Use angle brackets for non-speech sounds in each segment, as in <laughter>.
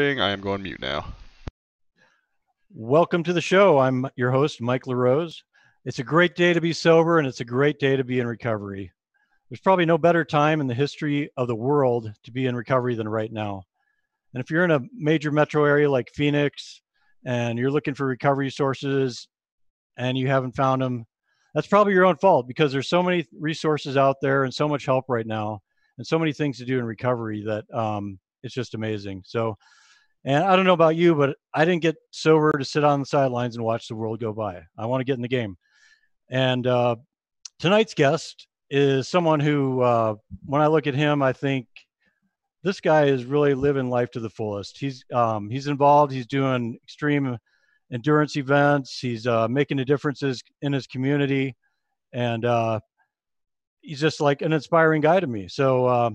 I am going mute now. Welcome to the show. I'm your host, Mike LaRose. It's a great day to be sober and it's a great day to be in recovery. There's probably no better time in the history of the world to be in recovery than right now. And if you're in a major metro area like Phoenix and you're looking for recovery sources and you haven't found them, that's probably your own fault because there's so many resources out there and so much help right now and so many things to do in recovery that um, it's just amazing. So and I don't know about you, but I didn't get sober to sit on the sidelines and watch the world go by. I want to get in the game. And uh, tonight's guest is someone who, uh, when I look at him, I think this guy is really living life to the fullest. He's um, he's involved. He's doing extreme endurance events. He's uh, making a differences in his community, and uh, he's just like an inspiring guy to me. So uh,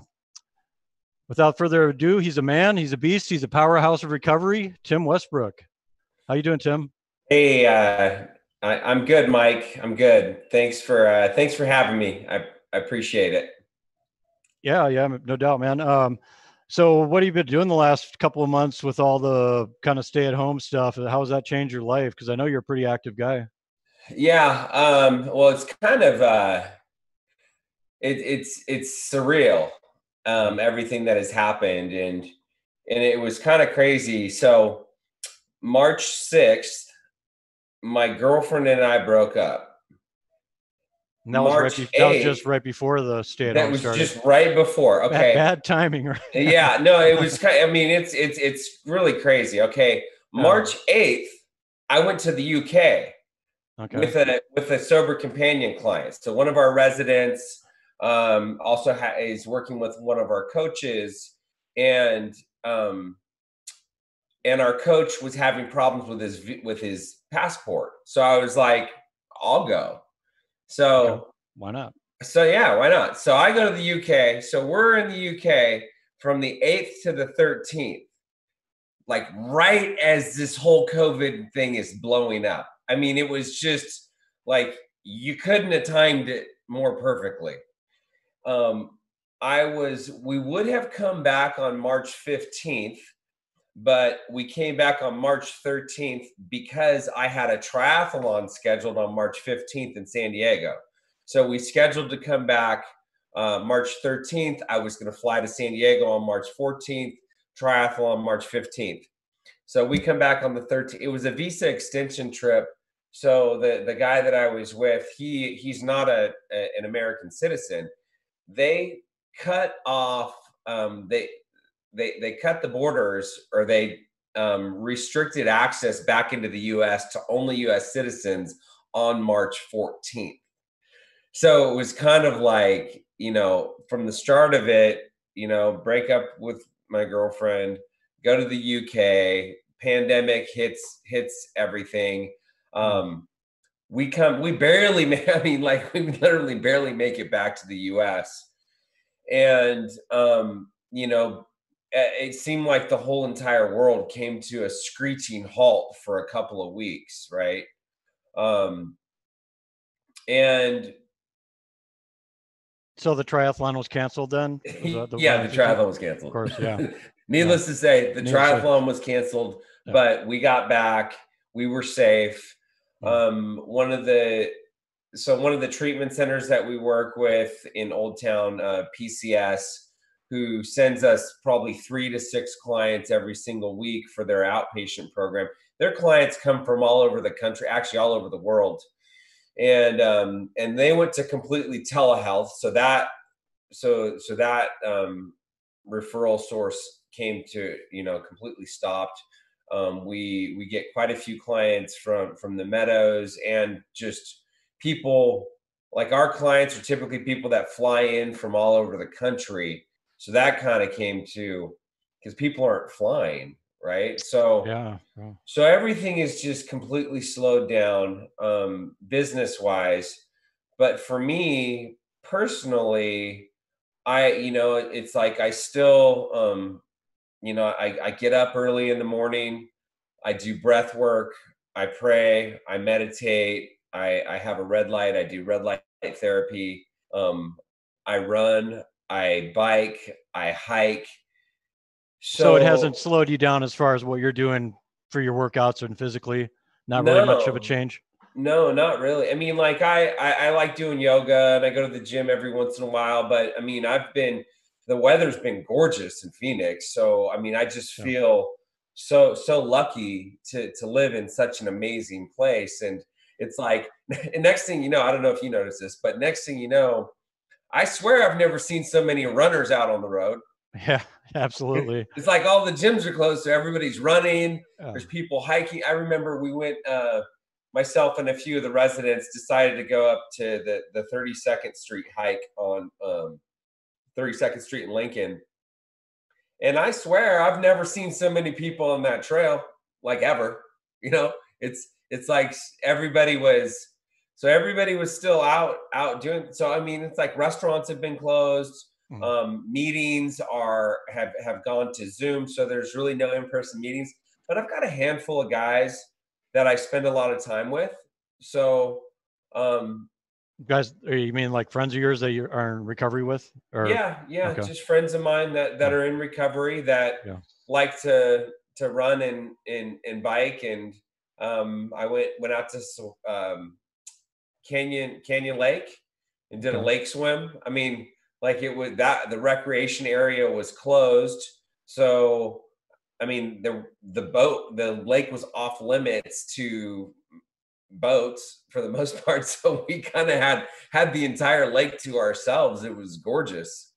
Without further ado, he's a man, he's a beast, he's a powerhouse of recovery. Tim Westbrook. How you doing, Tim? Hey, uh, I, am good, Mike. I'm good. Thanks for uh, thanks for having me. I, I appreciate it. Yeah, yeah, no doubt, man. Um, so what have you been doing the last couple of months with all the kind of stay at home stuff? How has that changed your life? Because I know you're a pretty active guy. Yeah. Um, well, it's kind of uh, it, it's it's surreal um, everything that has happened, and and it was kind of crazy. So March sixth, my girlfriend and I broke up. And that, was, right be- 8th, that was just right before the stay That was started. just right before. Okay, bad, bad timing. Right? <laughs> yeah, no, it was. <laughs> Kind of, I mean, it's it's it's really crazy. Okay, March eighth, I went to the UK okay. with a with a sober companion client. So one of our residents um, also ha- is working with one of our coaches and um, and our coach was having problems with his with his passport. So i was like i'll go. So why not? So yeah why not? So i go to the uk so we're in the uk from the 8th to the 13th like right as this whole covid thing is blowing up. I mean it was just like you couldn't have timed it more perfectly um, I was, we would have come back on March 15th, but we came back on March 13th because I had a triathlon scheduled on March 15th in San Diego. So we scheduled to come back uh, March 13th. I was going to fly to San Diego on March 14th, triathlon March 15th. So we come back on the 13th. It was a visa extension trip. So the the guy that I was with, he he's not a, a an American citizen they cut off um, they they they cut the borders or they um, restricted access back into the U.S. to only U.S. citizens on March 14th. So it was kind of like you know from the start of it, you know, break up with my girlfriend, go to the UK, pandemic hits hits everything. Hmm. Um, we come we barely <laughs> i mean like we literally barely make it back to the us and um you know it seemed like the whole entire world came to a screeching halt for a couple of weeks right? Um and so the triathlon was canceled then? <laughs> The yeah the triathlon was canceled. Of course yeah. <laughs> Needless yeah. to say the needless triathlon was canceled yeah. but we got back we were safe um, one of the so one of the treatment centers that we work with in Old Town, uh, PCS, who sends us probably three to six clients every single week for their outpatient program. Their clients come from all over the country, actually all over the world, and um, and they went to completely telehealth. So that so so that um, referral source came to you know completely stopped. Um, we we get quite a few clients from from the meadows and just people like our clients are typically people that fly in from all over the country. So that kind of came to because people aren't flying, right? So yeah, yeah, so everything is just completely slowed down um, business wise. But for me personally, I you know it's like I still um, you know, I, I get up early in the morning, I do breath work, I pray, I meditate, I, I have a red light, I do red light therapy, um, I run, I bike, I hike. So, so, it hasn't slowed you down as far as what you're doing for your workouts and physically. Not really no, much of a change. No, not really. I mean, like I, I I like doing yoga and I go to the gym every once in a while, but I mean, I've been the weather's been gorgeous in Phoenix, so I mean, I just feel so so lucky to to live in such an amazing place. And it's like <laughs> next thing you know i don't know if you notice this but next thing you know i swear i've never seen so many runners out on the road. Yeah <laughs> absolutely. <laughs> It's like all the gyms are closed so everybody's running there's people hiking. I remember we went uh myself and a few of the residents decided to go up to the the 32nd street hike on um 32nd street in lincoln and I swear I've never seen so many people on that trail like ever. You know, it's it's like everybody was so everybody was still out out doing so I mean it's like restaurants have been closed. Mm-hmm. Um, meetings are have have gone to Zoom, so there's really no in-person meetings. But I've got a handful of guys that I spend a lot of time with. So um, guys you mean like friends of yours that you are in recovery with or yeah yeah okay. just friends of mine that that are in recovery that yeah. like to to run and and and bike and um i went went out to um canyon canyon lake and did okay. a lake swim i mean like it was that the recreation area was closed so i mean the the boat the lake was off limits to boats for the <laughs> most part. So we kind of had had the entire lake to ourselves. It was gorgeous.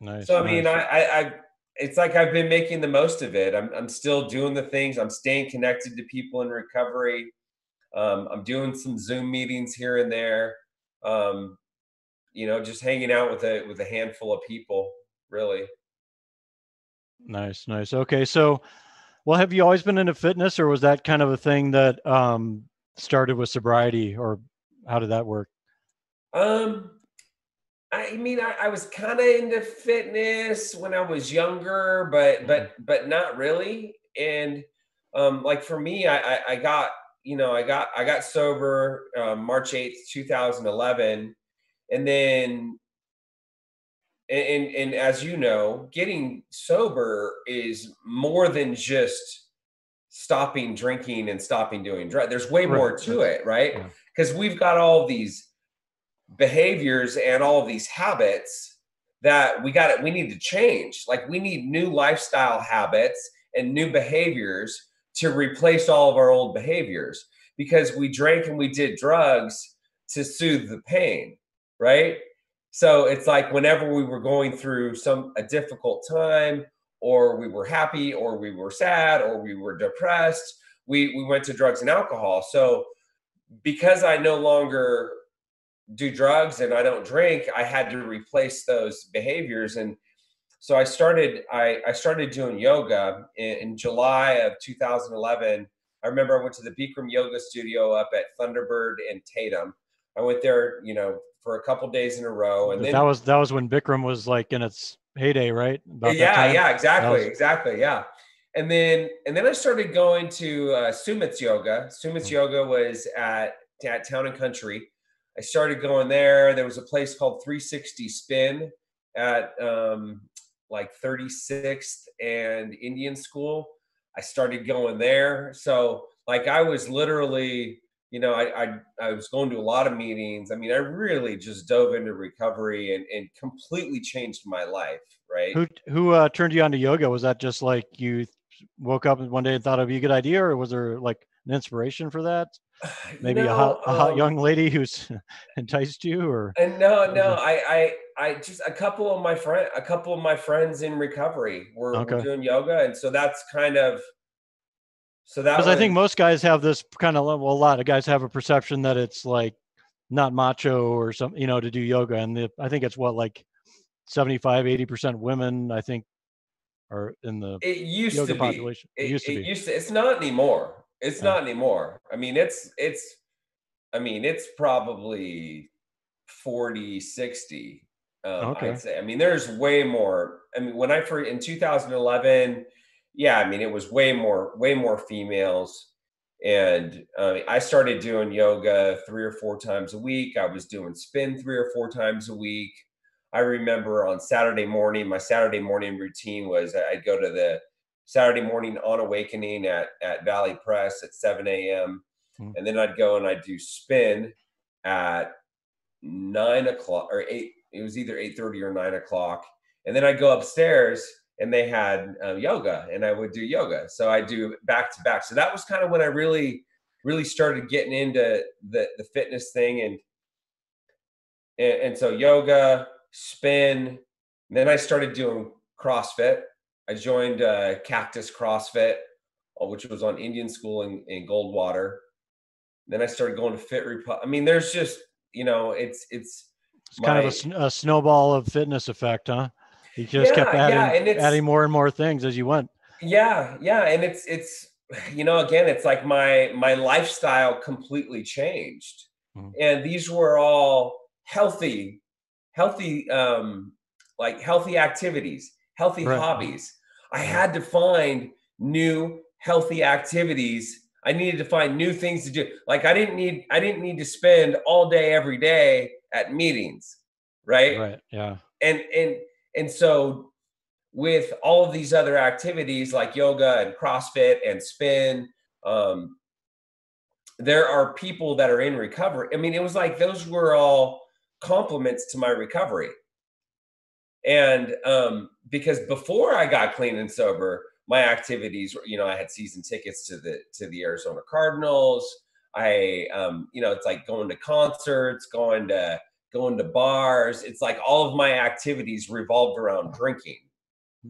Nice so i nice. mean I, I i it's like i've been making the most of it. I'm, I'm still doing the things. I'm staying connected to people in recovery. Um, i'm doing some zoom meetings here and there. Um, you know just hanging out with a with a handful of people really. Nice nice. Okay so well have you always been into fitness or was that kind of a thing that um started with sobriety or how did that work? Um, I mean, I, I was kind of into fitness when I was younger, but mm-hmm. but but not really. And um, like for me, I, I, I got you know I got I got sober um, March eighth, two thousand eleven, and then and, and as you know, getting sober is more than just stopping drinking and stopping doing drugs. There's way right. more to it, right? Because yeah. we've got all these behaviors and all of these habits that we got it. We need to change. Like we need new lifestyle habits and new behaviors to replace all of our old behaviors because we drank and we did drugs to soothe the pain, right? So it's like whenever we were going through some a difficult time or we were happy or we were sad or we were depressed we we went to drugs and alcohol. So because i no longer do drugs and i don't drink i had to replace those behaviors. And so i started i i started doing yoga in, in july of 2011 i remember i went to the bikram yoga studio up at thunderbird and tatum. I went there you know for a couple days in a row and then that was that was when bikram was like in its heyday, right? About yeah, yeah, exactly, was... exactly, yeah. And then and then I started going to uh, Sumit's Yoga. Sumit's mm-hmm. Yoga was at at Town and Country. I started going there. There was a place called 360 Spin at um, like 36th and Indian School. I started going there. So like I was literally you know, I, I, I was going to a lot of meetings. I mean, I really just dove into recovery and, and completely changed my life. Right. Who who uh, turned you on to yoga? Was that just like you woke up one day and thought it'd be a good idea, or was there like an inspiration for that? <sighs> Maybe know, a, hot, a hot um, young lady who's <laughs> enticed you, or and no, no, I, I, I just a couple of my friend, a couple of my friends in recovery were, okay. were doing yoga, and so that's kind of so that because I think most guys have this kind of well, a lot of guys have a perception that it's like not macho or something, you know, to do yoga. And the, I think it's what like 75, 80 percent women. I think are in the it used yoga to be. population. It, it used to it be. Used to, it's not anymore. It's yeah. not anymore. I mean, it's it's. I mean, it's probably 40, 60. Um, okay. I'd say. I mean, there's way more. I mean, when I for in 2011 yeah, I mean, it was way more, way more females. And uh, I started doing yoga three or four times a week. I was doing spin three or four times a week. I remember on Saturday morning, my Saturday morning routine was I'd go to the Saturday morning on awakening at, at Valley Pres at 7 a.m. Mm-hmm. And then I'd go and I'd do spin at nine o'clock or eight. It was either 8.30 or nine o'clock. And then I'd go upstairs and they had uh, yoga and I would do yoga. So I do back to back. So that was kind of when I really, really started getting into the, the fitness thing. And, and, and so yoga, spin, then I started doing CrossFit. I joined uh, Cactus CrossFit, uh, which was on Indian School in, in Goldwater. Then I started going to Fit Repu- I mean, there's just, you know, it's, it's, it's my, kind of a, a snowball of fitness effect, huh? You just yeah, kept adding, yeah, adding more and more things as you went. Yeah, yeah, and it's it's you know again it's like my my lifestyle completely changed, mm-hmm. and these were all healthy, healthy um like healthy activities, healthy right. hobbies. I had to find new healthy activities. I needed to find new things to do. Like I didn't need I didn't need to spend all day every day at meetings, right? Right. Yeah. And and and so with all of these other activities like yoga and CrossFit and spin, um, there are people that are in recovery. I mean, it was like those were all compliments to my recovery. And um, because before I got clean and sober, my activities, you know, I had season tickets to the to the Arizona Cardinals. I, um, you know, it's like going to concerts, going to going to bars. It's like all of my activities revolved around drinking.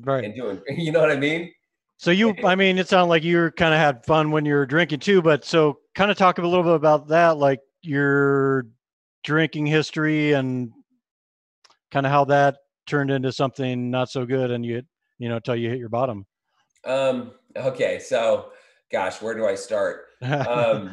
Right. And doing, <laughs> you know what I mean? So you, I mean, it sounded like you kind of had fun when you were drinking too, but so kind of talk a little bit about that, like your drinking history and kind of how that turned into something not so good and you, you know, until you hit your bottom. Um, okay. So gosh, where do I start? <laughs> Um,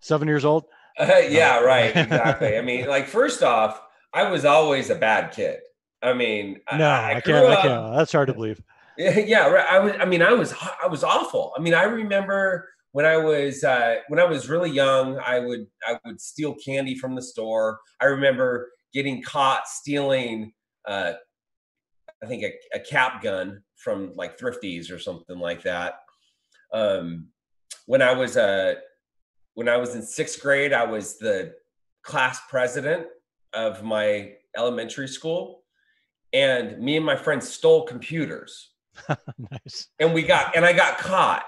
seven years old. Uh, <laughs> yeah, right. Exactly. I <laughs> mean, like first off, I was always a bad kid. I mean, no, I, I, can't. Up, I can't. That's hard to believe. Yeah, <laughs> yeah. Right. I was. I mean, I was. I was awful. I mean, I remember when I was uh, when I was really young. I would I would steal candy from the store. I remember getting caught stealing. Uh, I think a, a cap gun from like Thrifties or something like that. Um, when I was a uh, when I was in sixth grade, I was the class president of my elementary school. And me and my friends stole computers. <laughs> nice. And we got, and I got caught.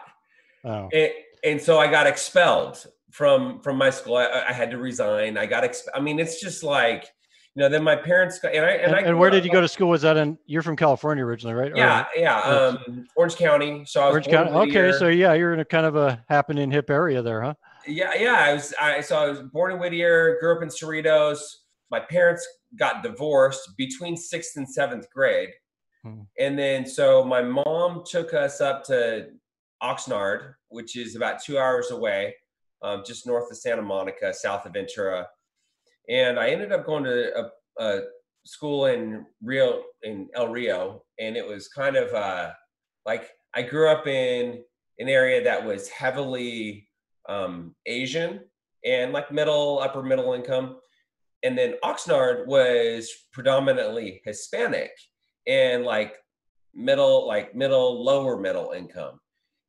Oh. And, and so I got expelled from from my school. I, I had to resign. I got exp- I mean, it's just like, you know, then my parents got, and I and, and, I and where did you go to school? Was that in? You're from California originally, right? Yeah, or, yeah. Um, Orange County. So I was Orange County. Okay, so yeah, you're in a kind of a happening hip area there, huh? Yeah, yeah. I was I so I was born in Whittier, grew up in Cerritos. My parents got divorced between sixth and seventh grade. Hmm. And then so my mom took us up to Oxnard, which is about two hours away, um, just north of Santa Monica, south of Ventura. And I ended up going to a, a school in Rio in El Rio, and it was kind of uh, like I grew up in an area that was heavily um, Asian and like middle, upper middle income. And then Oxnard was predominantly Hispanic and like middle, like middle, lower middle income.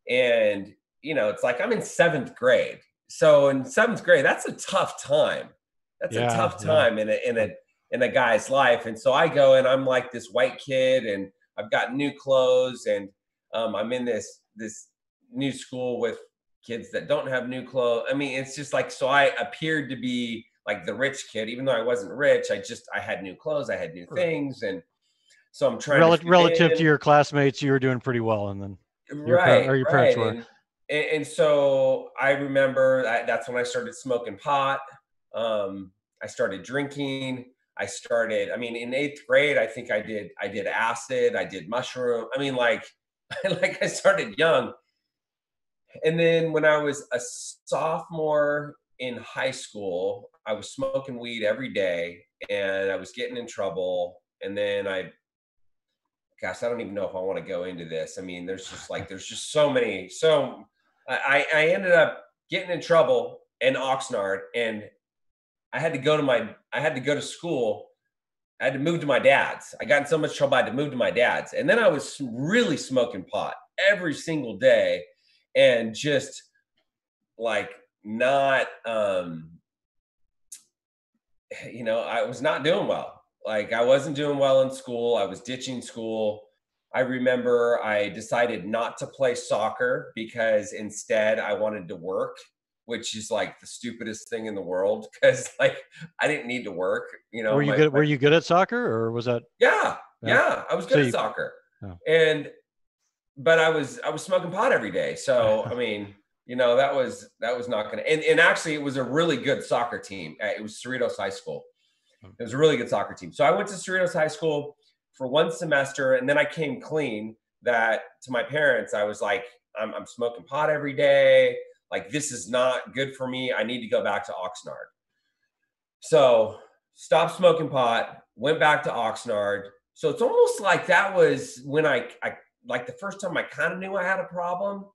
And, you know, it's like I'm in seventh grade. So in seventh grade, that's a tough time. That's yeah, a tough time yeah. in a, in a, in a guy's life. And so I go and I'm like this white kid and I've got new clothes and um, I'm in this, this new school with kids that don't have new clothes. I mean, it's just like so I appeared to be like the rich kid, even though I wasn't rich. I just I had new clothes, I had new things, and so I'm trying. Rel- to relative in. to your classmates, you were doing pretty well, and then your right, or your parents right. were. And, and, so I remember that, that's when I started smoking pot. Um, I started drinking. I started. I mean, in eighth grade, I think I did. I did acid. I did mushroom. I mean, like, <laughs> like I started young and then when I was a sophomore in high school, I was smoking weed every day and I was getting in trouble. And then I, gosh, I don't even know if I want to go into this. I mean, there's just like, there's just so many. So I, I ended up getting in trouble in Oxnard and I had to go to my, I had to go to school I had to move to my dad's. I got in so much trouble I had to move to my dad's, and then I was really smoking pot every single day, and just like not, um, you know, I was not doing well. Like I wasn't doing well in school. I was ditching school. I remember I decided not to play soccer because instead I wanted to work which is like the stupidest thing in the world <laughs> because like I didn't need to work. You know, were you my, good? were you good at soccer, or was that? Yeah, yeah, yeah I was good so at you, soccer, oh. and but I was I was smoking pot every day. So I <laughs> mean, you know, that was that was not gonna. And and actually, it was a really good soccer team. Uh, it was Cerritos High School. It was a really good soccer team. So I went to Cerritos High School for one semester, and then I came clean that to my parents. I was like, I'm, I'm smoking pot every day like this is not good for me. I need to go back to Oxnard. So stopped smoking pot, went back to Oxnard. So it's almost like that was when I, I like the first time I kind of knew I had a problem.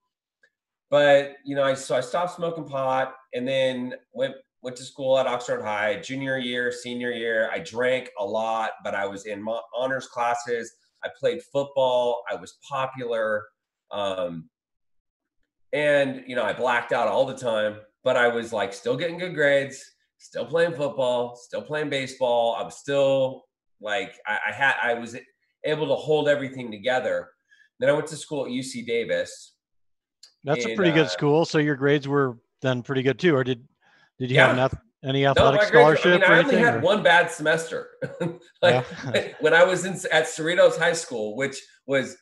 But you know, I so I stopped smoking pot and then went went to school at Oxnard High, junior year, senior year. I drank a lot, but I was in honors classes. I played football. I was popular. Um, and, you know, I blacked out all the time, but I was like still getting good grades, still playing football, still playing baseball. I was still like, I, I had, I was able to hold everything together. Then I went to school at UC Davis. That's a pretty good uh, school. So your grades were then pretty good too, or did did you yeah. have any athletic no, scholarship? I, mean, I only had or? one bad semester. <laughs> like <laughs> when I was in at Cerritos High School, which was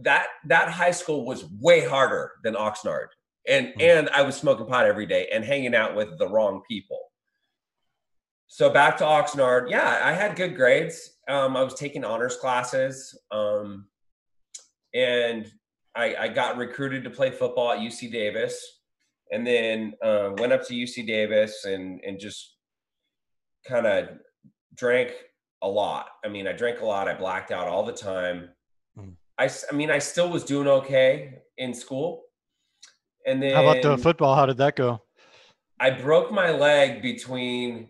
that that high school was way harder than Oxnard. And mm-hmm. and I was smoking pot every day and hanging out with the wrong people. So back to Oxnard, yeah, I had good grades. Um, I was taking honors classes, um, and I, I, got recruited to play football at UC Davis, and then uh, went up to UC Davis and and just kind of drank a lot. I mean, I drank a lot. I blacked out all the time. I, I mean, I still was doing okay in school. And then how about the football? How did that go? I broke my leg between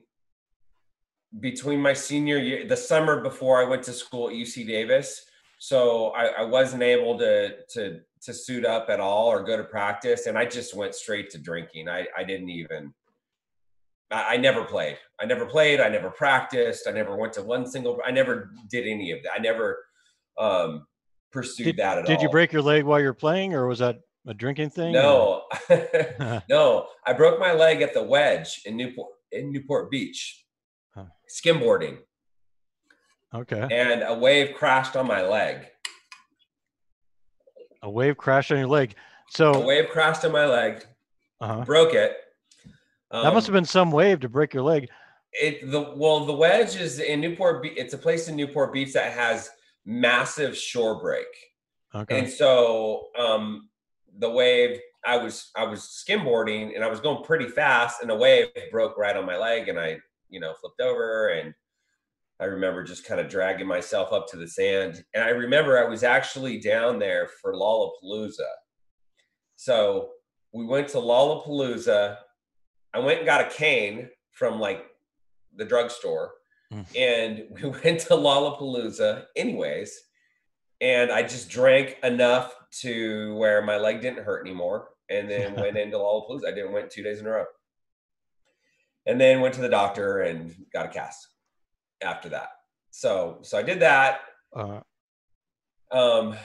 between my senior year, the summer before I went to school at UC Davis. So I, I wasn't able to to to suit up at all or go to practice, and I just went straight to drinking. I I didn't even. I, I never played. I never played. I never practiced. I never went to one single. I never did any of that. I never. Um, pursued did, that at did all. Did you break your leg while you're playing, or was that a drinking thing? No, <laughs> no. I broke my leg at the wedge in Newport in Newport Beach, huh. skimboarding. Okay. And a wave crashed on my leg. A wave crashed on your leg. So a wave crashed on my leg. Uh-huh. Broke it. Um, that must have been some wave to break your leg. It the well the wedge is in Newport. Beach. It's a place in Newport Beach that has massive shore break. Okay. And so um, the wave, I was I was skimboarding and I was going pretty fast, and a wave broke right on my leg, and I you know flipped over, and I remember just kind of dragging myself up to the sand, and I remember I was actually down there for Lollapalooza. So we went to Lollapalooza. I went and got a cane from like the drugstore Mm. And <laughs> we went to Lollapalooza anyways. And I just drank enough to where my leg didn't hurt anymore. And then <laughs> went into Lollapalooza. I didn't went two days in a row. And then went to the doctor and got a cast after that. So so I did that. Uh-huh. Um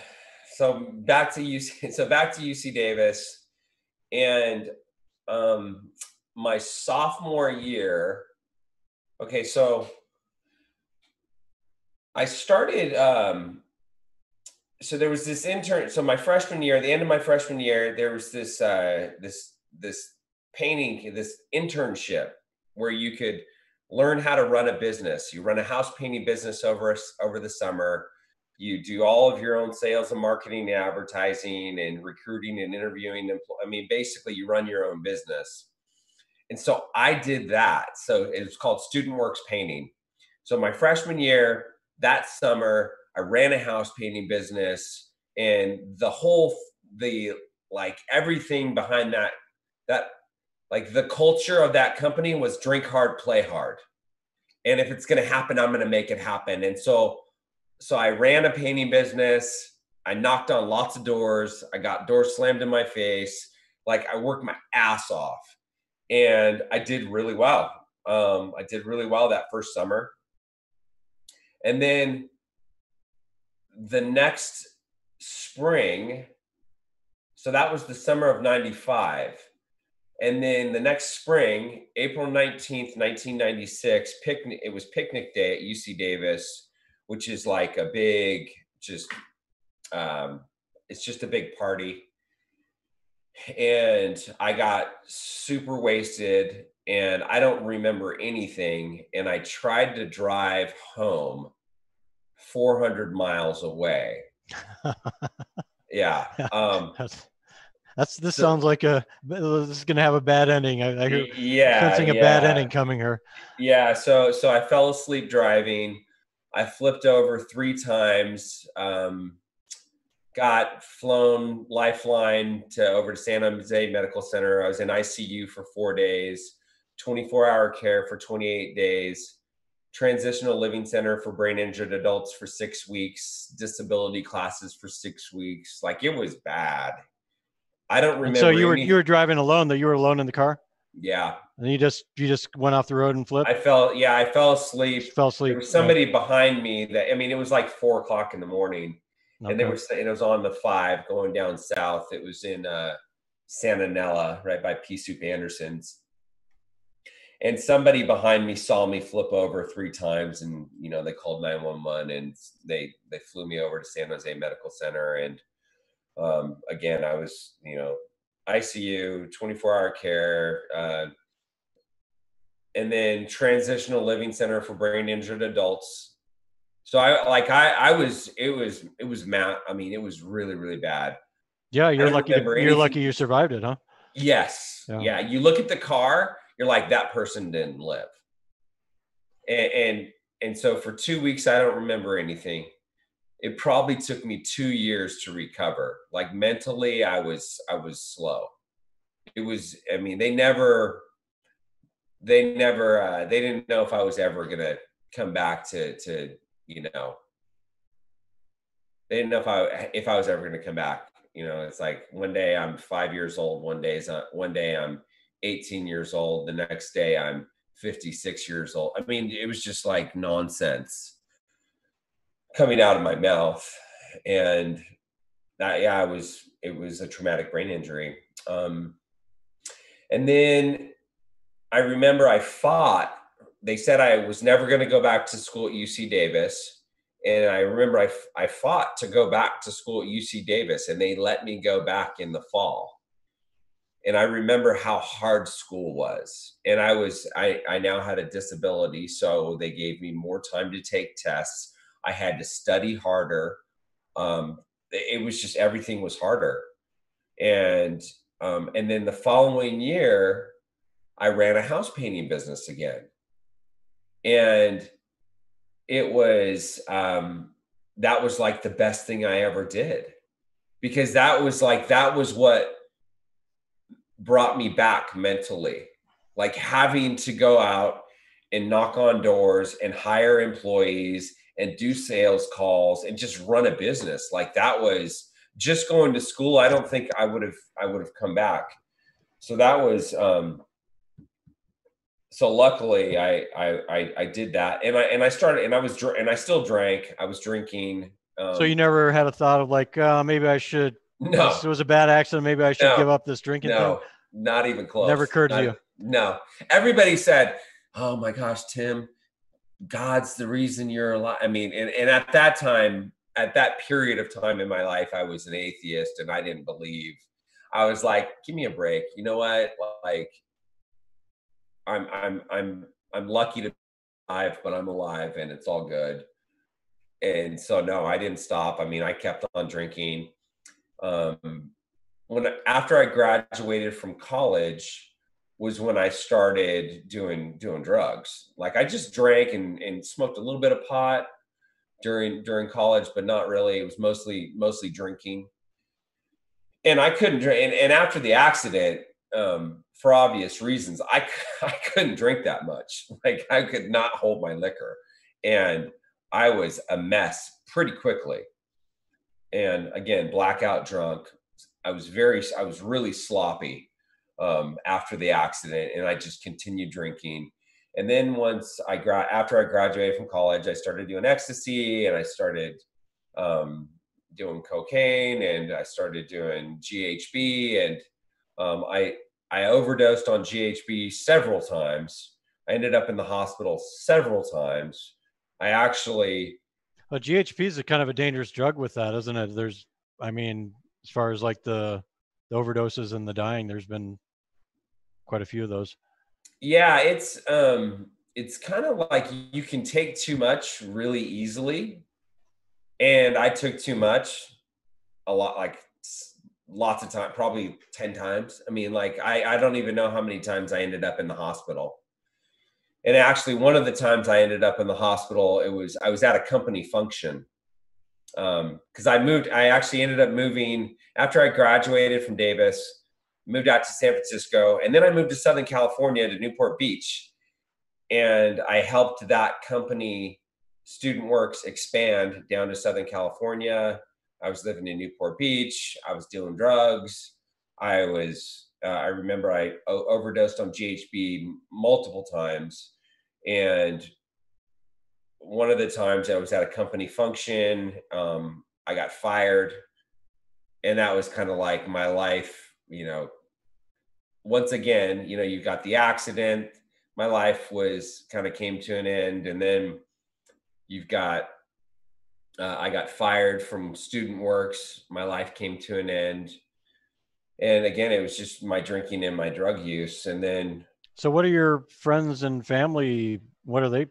so back to UC <laughs> so back to UC Davis and um my sophomore year okay so I started. Um, so there was this intern. So my freshman year, the end of my freshman year, there was this uh, this this painting, this internship where you could learn how to run a business. You run a house painting business over over the summer. You do all of your own sales and marketing and advertising and recruiting and interviewing. I mean, basically, you run your own business. And so I did that. So it was called Student Works Painting. So my freshman year, that summer i ran a house painting business and the whole the like everything behind that that like the culture of that company was drink hard play hard and if it's going to happen, I'm going to make it happen. And so, so I ran a painting business. I knocked on lots of doors. I got doors slammed in my face. Like I worked my ass off, and I did really well. Um, I did really well that first summer, and then the next spring. So that was the summer of '95 and then the next spring, April 19th, 1996, picnic it was picnic day at UC Davis, which is like a big just um it's just a big party. And I got super wasted and I don't remember anything and I tried to drive home 400 miles away. <laughs> yeah. <laughs> Um that's this so, sounds like a this is gonna have a bad ending. I, I yeah, sensing a yeah. bad ending coming here. Yeah, so so I fell asleep driving. I flipped over three times. Um, got flown lifeline to over to San Jose Medical Center. I was in ICU for four days, 24 hour care for 28 days, transitional living center for brain injured adults for six weeks, disability classes for six weeks. Like it was bad. I don't remember. And so you were any... you were driving alone. That you were alone in the car. Yeah. And you just you just went off the road and flipped. I fell. Yeah, I fell asleep. Just fell asleep. There was somebody behind me that I mean, it was like four o'clock in the morning, okay. and they were and it was on the five going down south. It was in uh, Santa Nella, right by Pea Soup Anderson's. And somebody behind me saw me flip over three times, and you know they called nine one one, and they they flew me over to San Jose Medical Center, and um, again, I was, you know, ICU, 24 hour care, uh, and then transitional living center for brain injured adults. So I like I I was it was it was mount I mean it was really really bad. Yeah, you're lucky. To, you're lucky you survived it, huh? Yes. Yeah. yeah. You look at the car, you're like that person didn't live. And, and and so for two weeks I don't remember anything it probably took me two years to recover. Like mentally i was i was slow. It was i mean they never they never uh, they didn't know if i was ever gonna come back to to you know they didn't know if i if i was ever gonna come back. You know it's like one day i'm five years old one day is uh, one day i'm 18 years old the next day i'm 56 years old. I mean it was just like nonsense coming out of my mouth. And that yeah it was it was a traumatic brain injury. Um, and then i remember i fought they said i was never going to go back to school at uc davis. And i remember I, I fought to go back to school at uc davis and they let me go back in the fall. And i remember how hard school was. And i was i i now had a disability so they gave me more time to take tests I had to study harder. Um, it was just everything was harder, and um, and then the following year, I ran a house painting business again, and it was um, that was like the best thing I ever did. Because that was like that was what brought me back mentally. Like having to go out and knock on doors and hire employees and do sales calls and just run a business. Like that was just going to school. I don't think I would have I would have come back. So that was um so luckily I I I, I did that and I and I started and I was and I still drank. I was drinking. Um, so you never had a thought of like uh, maybe I should. No, this was a bad accident. Maybe I should no, give up this drinking. No, thing? not even close. Never occurred not, to you. No, everybody said, "Oh my gosh, Tim, God's the reason you're alive. I mean, and, and at that time, at that period of time in my life, I was an atheist and I didn't believe. I was like, give me a break. You know what? Like, I'm I'm I'm I'm lucky to be alive, but I'm alive and it's all good. And so no, I didn't stop. I mean, I kept on drinking. Um, when after I graduated from college, was when I started doing doing drugs. Like I just drank and, and smoked a little bit of pot during during college, but not really. It was mostly mostly drinking. And I couldn't drink. And, and after the accident, um, for obvious reasons, I <laughs> I couldn't drink that much. Like I could not hold my liquor, and I was a mess pretty quickly. And again, blackout drunk. I was very, I was really sloppy um, after the accident, and I just continued drinking. And then once I gra- after I graduated from college, I started doing ecstasy, and I started um, doing cocaine, and I started doing GHB, and um, I I overdosed on GHB several times. I ended up in the hospital several times. I actually. Well, GHB is a kind of a dangerous drug with that, isn't it? There's, I mean, as far as like the, the overdoses and the dying, there's been quite a few of those. Yeah, it's um, it's kind of like you can take too much really easily, and I took too much, a lot, like lots of time, probably ten times. I mean, like I I don't even know how many times I ended up in the hospital and actually one of the times i ended up in the hospital it was i was at a company function because um, i moved i actually ended up moving after i graduated from davis moved out to san francisco and then i moved to southern california to newport beach and i helped that company student works expand down to southern california i was living in newport beach i was dealing drugs i was uh, I remember I o- overdosed on GHB multiple times. And one of the times I was at a company function, um, I got fired. And that was kind of like my life, you know. Once again, you know, you got the accident. My life was kind of came to an end. And then you've got, uh, I got fired from Student Works. My life came to an end and again it was just my drinking and my drug use and then so what are your friends and family what are they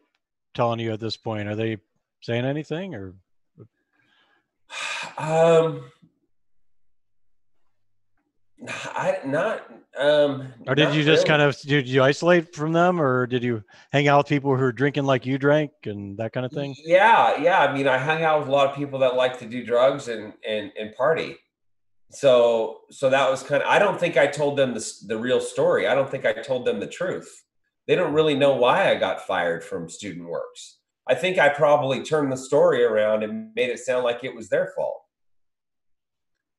telling you at this point are they saying anything or <sighs> um I not um or did you just really. kind of did you isolate from them or did you hang out with people who are drinking like you drank and that kind of thing? Yeah, yeah. I mean I hung out with a lot of people that like to do drugs and and and party so so that was kind of i don't think i told them the, the real story i don't think i told them the truth they don't really know why i got fired from student works i think i probably turned the story around and made it sound like it was their fault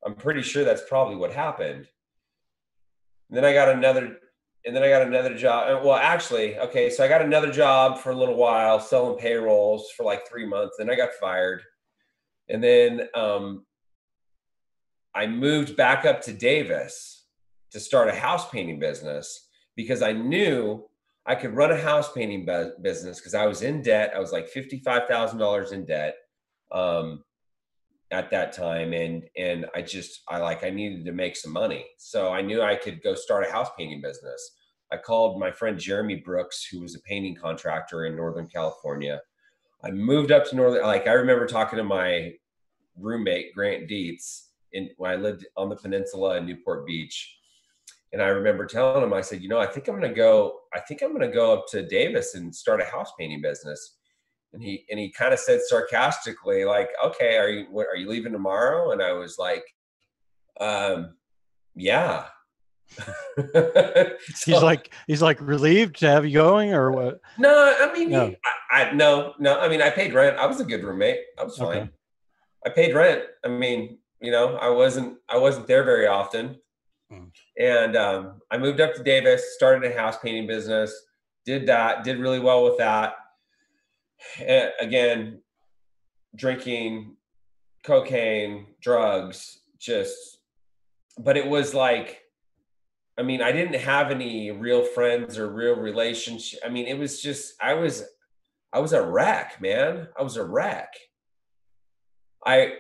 i'm pretty sure that's probably what happened. And then i got another and then i got another job. Well actually okay so i got another job for a little while selling payrolls for like three months then i got fired. And then um, I moved back up to Davis to start a house painting business because I knew I could run a house painting business because I was in debt. I was like fifty-five thousand dollars in debt. Um, at that time, and and I just I like I needed to make some money, so I knew I could go start a house painting business. I called my friend Jeremy Brooks, who was a painting contractor in Northern California. I moved up to Northern. Like I remember talking to my roommate Grant Dietz in when I lived on the peninsula in Newport Beach. And I remember telling him, I said, you know, I think I'm going to go, I think I'm going to go up to Davis and start a house painting business. And he, and he kind of said sarcastically, like, okay, are you, what, are you leaving tomorrow? And I was like, um, yeah. <laughs> so, he's like, he's like relieved to have you going or what? No, I mean, no. I, I, no, no, I mean, I paid rent. I was a good roommate. I was fine. Okay. I paid rent. I mean, you know, I wasn't I wasn't there very often, mm. and um, I moved up to Davis, started a house painting business, did that, did really well with that. And again, drinking, cocaine, drugs, just, but it was like, I mean, I didn't have any real friends or real relationship. I mean, it was just I was I was a wreck, man. I was a wreck. I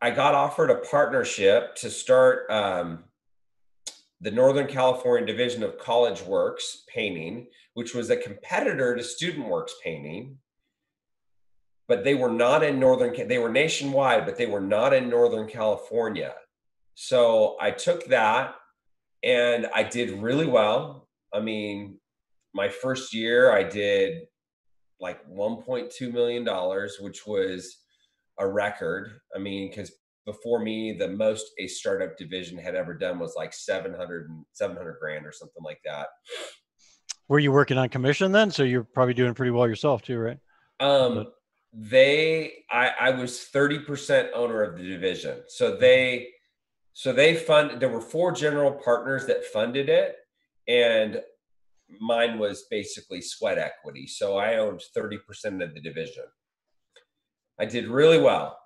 I got offered a partnership to start um, the Northern California division of College Works Painting, which was a competitor to Student Works Painting. But they were not in Northern, they were nationwide, but they were not in Northern California. So I took that and I did really well. I mean, my first year I did like $1.2 million, which was a record. I mean, because before me, the most a startup division had ever done was like 700 and 700 grand or something like that. Were you working on commission then? So you're probably doing pretty well yourself too, right? Um, but- they, I, I was 30% owner of the division. So they, so they fund, there were four general partners that funded it. And mine was basically sweat equity. So I owned 30% of the division. I did really well.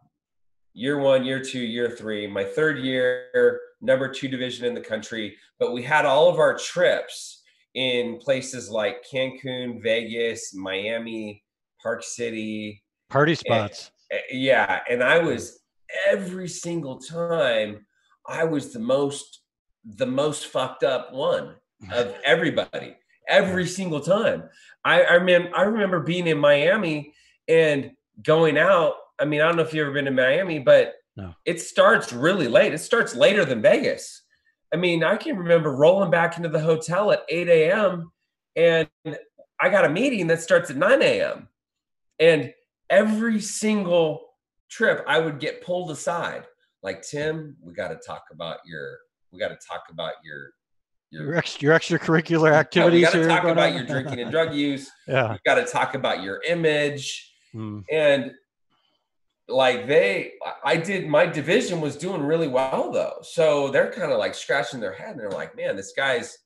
Year one, year two, year three. My third year, number two division in the country. But we had all of our trips in places like Cancun, Vegas, Miami, Park City. Party eh, spots. And, yeah. And I was every single time, I was the most the most fucked up one of <laughs> everybody every single time. I, I remember I remember being in Miami and going out. I mean, I don't know if you've ever been to Miami, but no. it starts really late. It starts later than Vegas. I mean, I can remember rolling back into the hotel at 8 a.m. and I got a meeting that starts at 9 a.m. And every single trip, I would get pulled aside. Like, Tim, we got to talk about your, we got to talk about your your, extra, your extracurricular activities. Yeah, we got to talk about your drinking and drug use. <laughs> yeah, we got to talk about your image. Hmm. And like they, I did my division was doing really well though, so they're kind of like scratching their head and they're like, "Man, this guy's."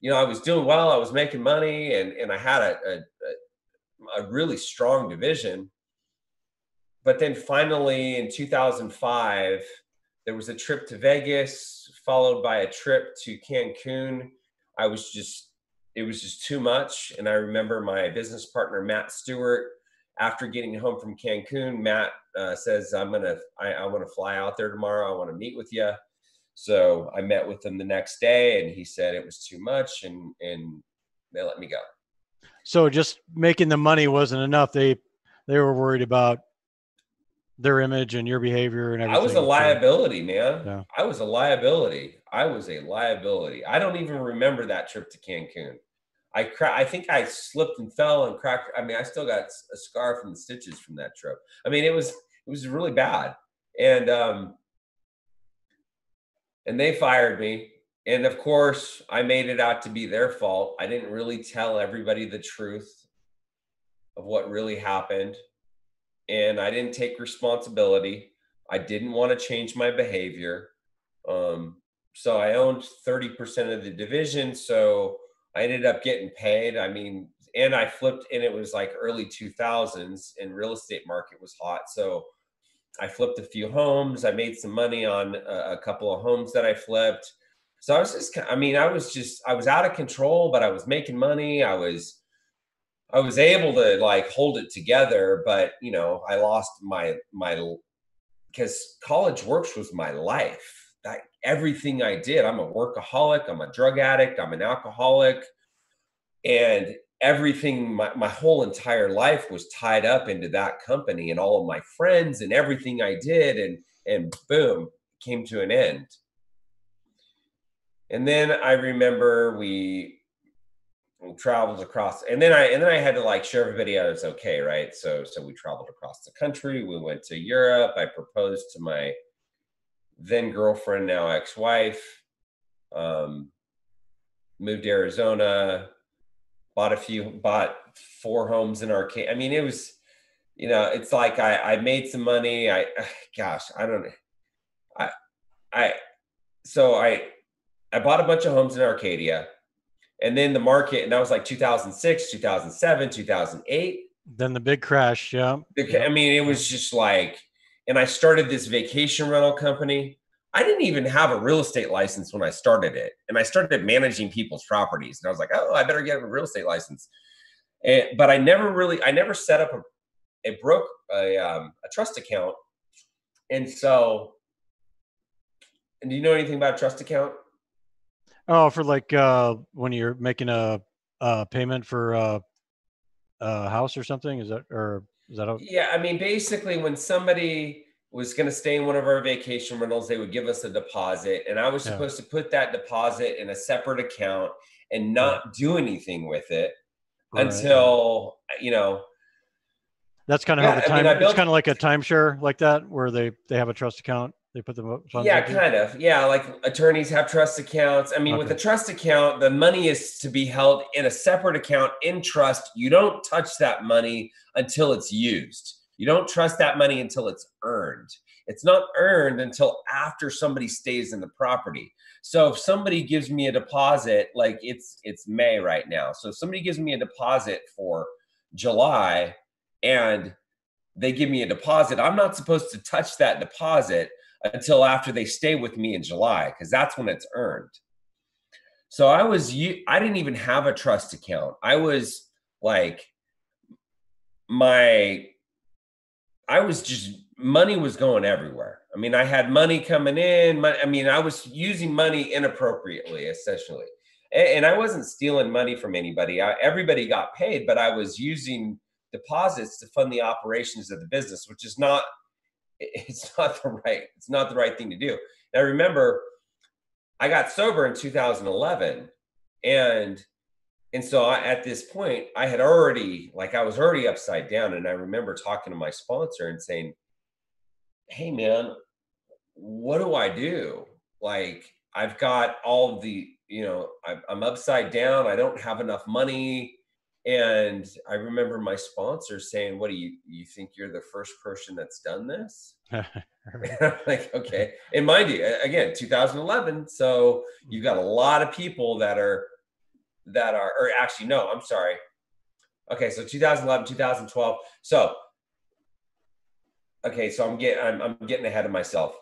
You know, I was doing well. I was making money, and and I had a, a, a really strong division. But then finally, in 2005, there was a trip to Vegas, followed by a trip to Cancun. I was just, it was just too much. And I remember my business partner, Matt Stewart, after getting home from Cancun, Matt uh, says, I'm going to, I want to fly out there tomorrow. I want to meet with you. So I met with him the next day and he said it was too much and, and they let me go. So just making the money wasn't enough. They, they were worried about their image and your behavior and everything. I was a liability, man. Yeah. I was a liability. I was a liability. I don't even remember that trip to Cancun. I cra- I think I slipped and fell and cracked. I mean, I still got a scar from the stitches from that trip. I mean, it was it was really bad, and um, and they fired me. And of course, I made it out to be their fault. I didn't really tell everybody the truth of what really happened and I didn't take responsibility. I didn't want to change my behavior. Um, so I owned 30% of the division. So I ended up getting paid. I mean, and I flipped, and it was like early 2000s, and real estate market was hot. So I flipped a few homes. I made some money on a, a couple of homes that I flipped. So I was just, I mean, I was just, I was out of control, but I was making money. I was, I was able to like hold it together, but you know, I lost my my because college works was my life. That everything I did, I'm a workaholic, I'm a drug addict, I'm an alcoholic, and everything my, my whole entire life was tied up into that company and all of my friends and everything I did and and boom came to an end. And then I remember we traveled across and then i and then i had to like show everybody I was okay right? So so we traveled across the country we went to europe i proposed to my then girlfriend now ex-wife um moved to arizona bought a few bought four homes in arcade i mean it was you know it's like i i made some money i <sighs> gosh i don't i i so i i bought a bunch of homes in arcadia and then the market, and that was like 2006, 2007, 2008. Then the big crash. Yeah. I mean, it was just like, and I started this vacation rental company. I didn't even have a real estate license when I started it. And I started managing people's properties. And I was like, oh, I better get a real estate license. And, but I never really, I never set up a, a broke, a, um, a trust account. And so, and do you know anything about a trust account? Oh, for like uh, when you're making a, a payment for uh, a house or something, is that or is that? A- yeah, I mean, basically, when somebody was going to stay in one of our vacation rentals, they would give us a deposit, and I was yeah. supposed to put that deposit in a separate account and not do anything with it right. until you know. That's kind of yeah, how the time. I mean, built, it's kind of like a timeshare like that, where they they have a trust account They put the funds. Yeah, kind of. Yeah, like attorneys have trust accounts. I mean, with Okay. a trust account, the money is to be held in a separate account in trust. You don't touch that money until it's used. You don't trust that money until it's earned. It's not earned until after somebody stays in the property. So if somebody gives me a deposit, like it's it's May right now. So if somebody gives me a deposit for July and they give me a deposit, I'm not supposed to touch that deposit until after they stay with me in July because that's when it's earned. So I was I didn't even have a trust account. I was like my I was just money was going everywhere. I mean, I had money coming in. mon- I mean, I was using money inappropriately, essentially, and, and I wasn't stealing money from anybody. I, everybody got paid, but I was using deposits to fund the operations of the business, which is not <laughs> it's not the right it's not the right thing to do. And I remember I got sober in 2011, and and so I, at this point I had already like I was already upside down, and I remember talking to my sponsor and saying, "Hey, man, what do I do? Like I've got all the you know I'm, I'm upside down. I don't have enough money." And I remember my sponsor saying, "What do you you think you're the first person that's done this?" <laughs> like, okay. And mind you, again, 2011. So you've got a lot of people that are that are, or actually, no, I'm sorry. Okay, so 2011, 2012. So okay, so I'm getting I'm, I'm getting ahead of myself.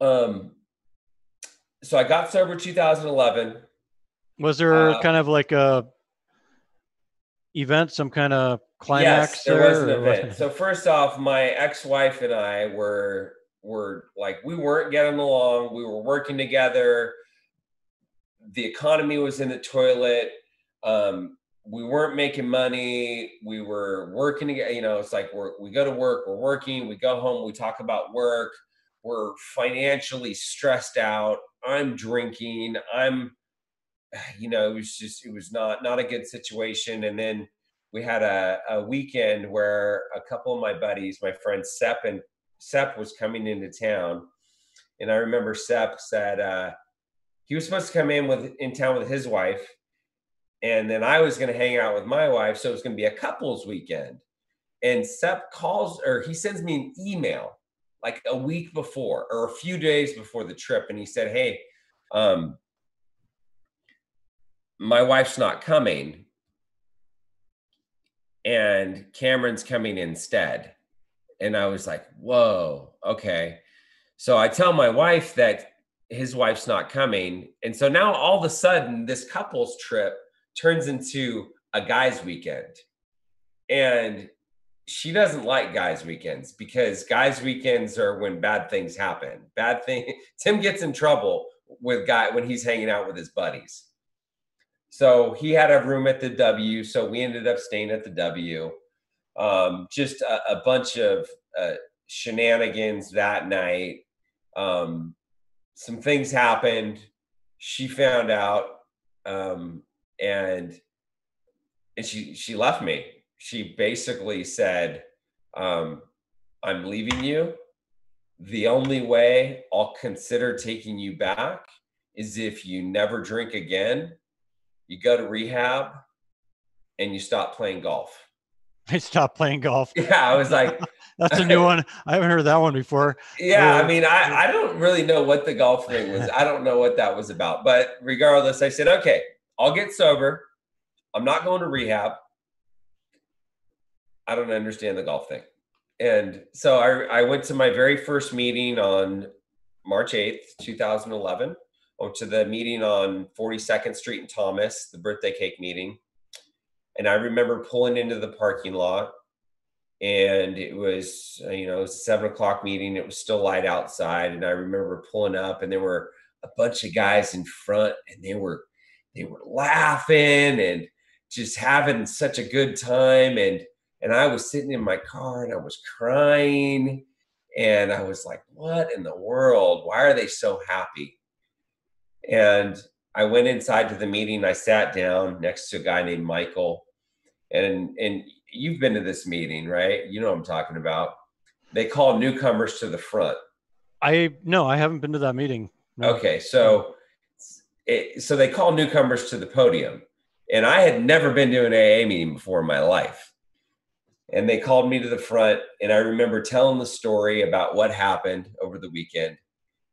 Um, so I got sober 2011. Was there Uh, kind of like a event, some kind of climax yes, there was an event. So first off, my ex-wife and I were were like we weren't getting along. We were working together. The economy was in the toilet. Um, we weren't making money. We were working together. You know, it's like we're, we go to work, we're working, we go home, we talk about work. We're financially stressed out. I'm drinking. I'm, <sighs> you know, it was just it was not not a good situation. And then we had a, a weekend where a couple of my buddies, my friend Sep and Sep was coming into town. And I remember Sep said uh, he was supposed to come in with in town with his wife. And then I was going to hang out with my wife. So it was going to be a couples weekend. And Sep calls or he sends me an email like a week before or a few days before the trip. And he said, Hey, um, my wife's not coming and Cameron's coming instead. And I was like, whoa, okay. So I tell my wife that his wife's not coming. And so now all of a sudden, this couple's trip turns into a guy's weekend. And she doesn't like guys' weekends because guys' weekends are when bad things happen. Bad thing. <laughs> Tim gets in trouble with guy when he's hanging out with his buddies. So he had a room at the W. So we ended up staying at the W. Um, just a, a bunch of uh, shenanigans that night. Um, some things happened. She found out, um, and and she she left me. She basically said, um, "I'm leaving you. The only way I'll consider taking you back is if you never drink again." You go to rehab and you stop playing golf. <laughs> I stopped playing golf. Yeah, I was like, <laughs> That's a new <laughs> one. I haven't heard that one before. yeah, I Uh, mean, I, I don't really know what the golf thing was. I don't know what that was about. But regardless, I said, okay, I'll get sober. I'm not going to rehab. I don't understand the golf thing. And so I, I went to my very first meeting on March 8th, 2011. Went to the meeting on 42nd Street in Thomas, the birthday cake meeting. And I remember pulling into the parking lot and it was, uh, you know, it was a seven o'clock meeting. It was still light outside. And I remember pulling up and there were a bunch of guys in front and they were, they were laughing and just having such a good time. And, and I was sitting in my car and I was crying and I was like, what in the world? Why are they so happy? And I went inside to the meeting. I sat down next to a guy named Michael. And and you've been to this meeting, right? You know what I'm talking about. They call newcomers to the front. I no, I haven't been to that meeting. No. Okay, so it, so they call newcomers to the podium, and I had never been to an AA meeting before in my life. And they called me to the front, and I remember telling the story about what happened over the weekend,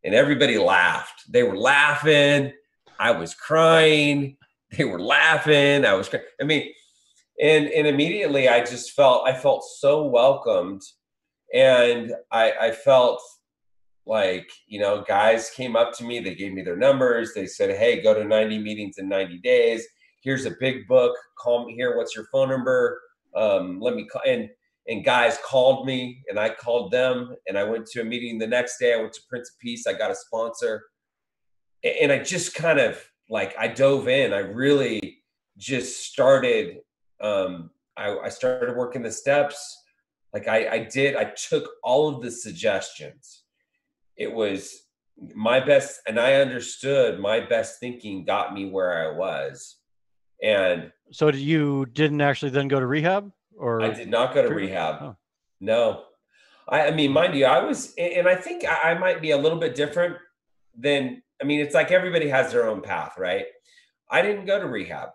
and everybody laughed. They were laughing. I was crying. They were laughing. I was. I mean, and and immediately I just felt I felt so welcomed, and I I felt like you know guys came up to me they gave me their numbers they said hey go to 90 meetings in 90 days here's a big book call me here what's your phone number um, let me call and and guys called me and i called them and i went to a meeting the next day. I went to prince of peace. I got a sponsor. And i just kind of like i dove in. I really just started um, I, I started working the steps. Like I, I did i took all of the suggestions. It was my best and i understood my best thinking got me where i was. And so you didn't actually then go to rehab or i did not go to rehab oh. no I, I, mean mind you i was and i think I, I might be a little bit different than i mean it's like everybody has their own path right i didn't go to rehab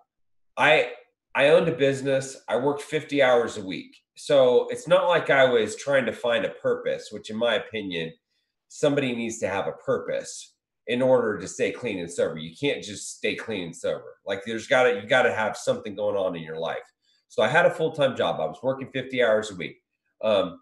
i i owned a business i worked 50 hours a week so it's not like i was trying to find a purpose which in my opinion somebody needs to have a purpose in order to stay clean and sober. You can't just stay clean and sober. Like there's got to you got to have something going on in your life. So I had a full time job. I was working 50 hours a week. Um,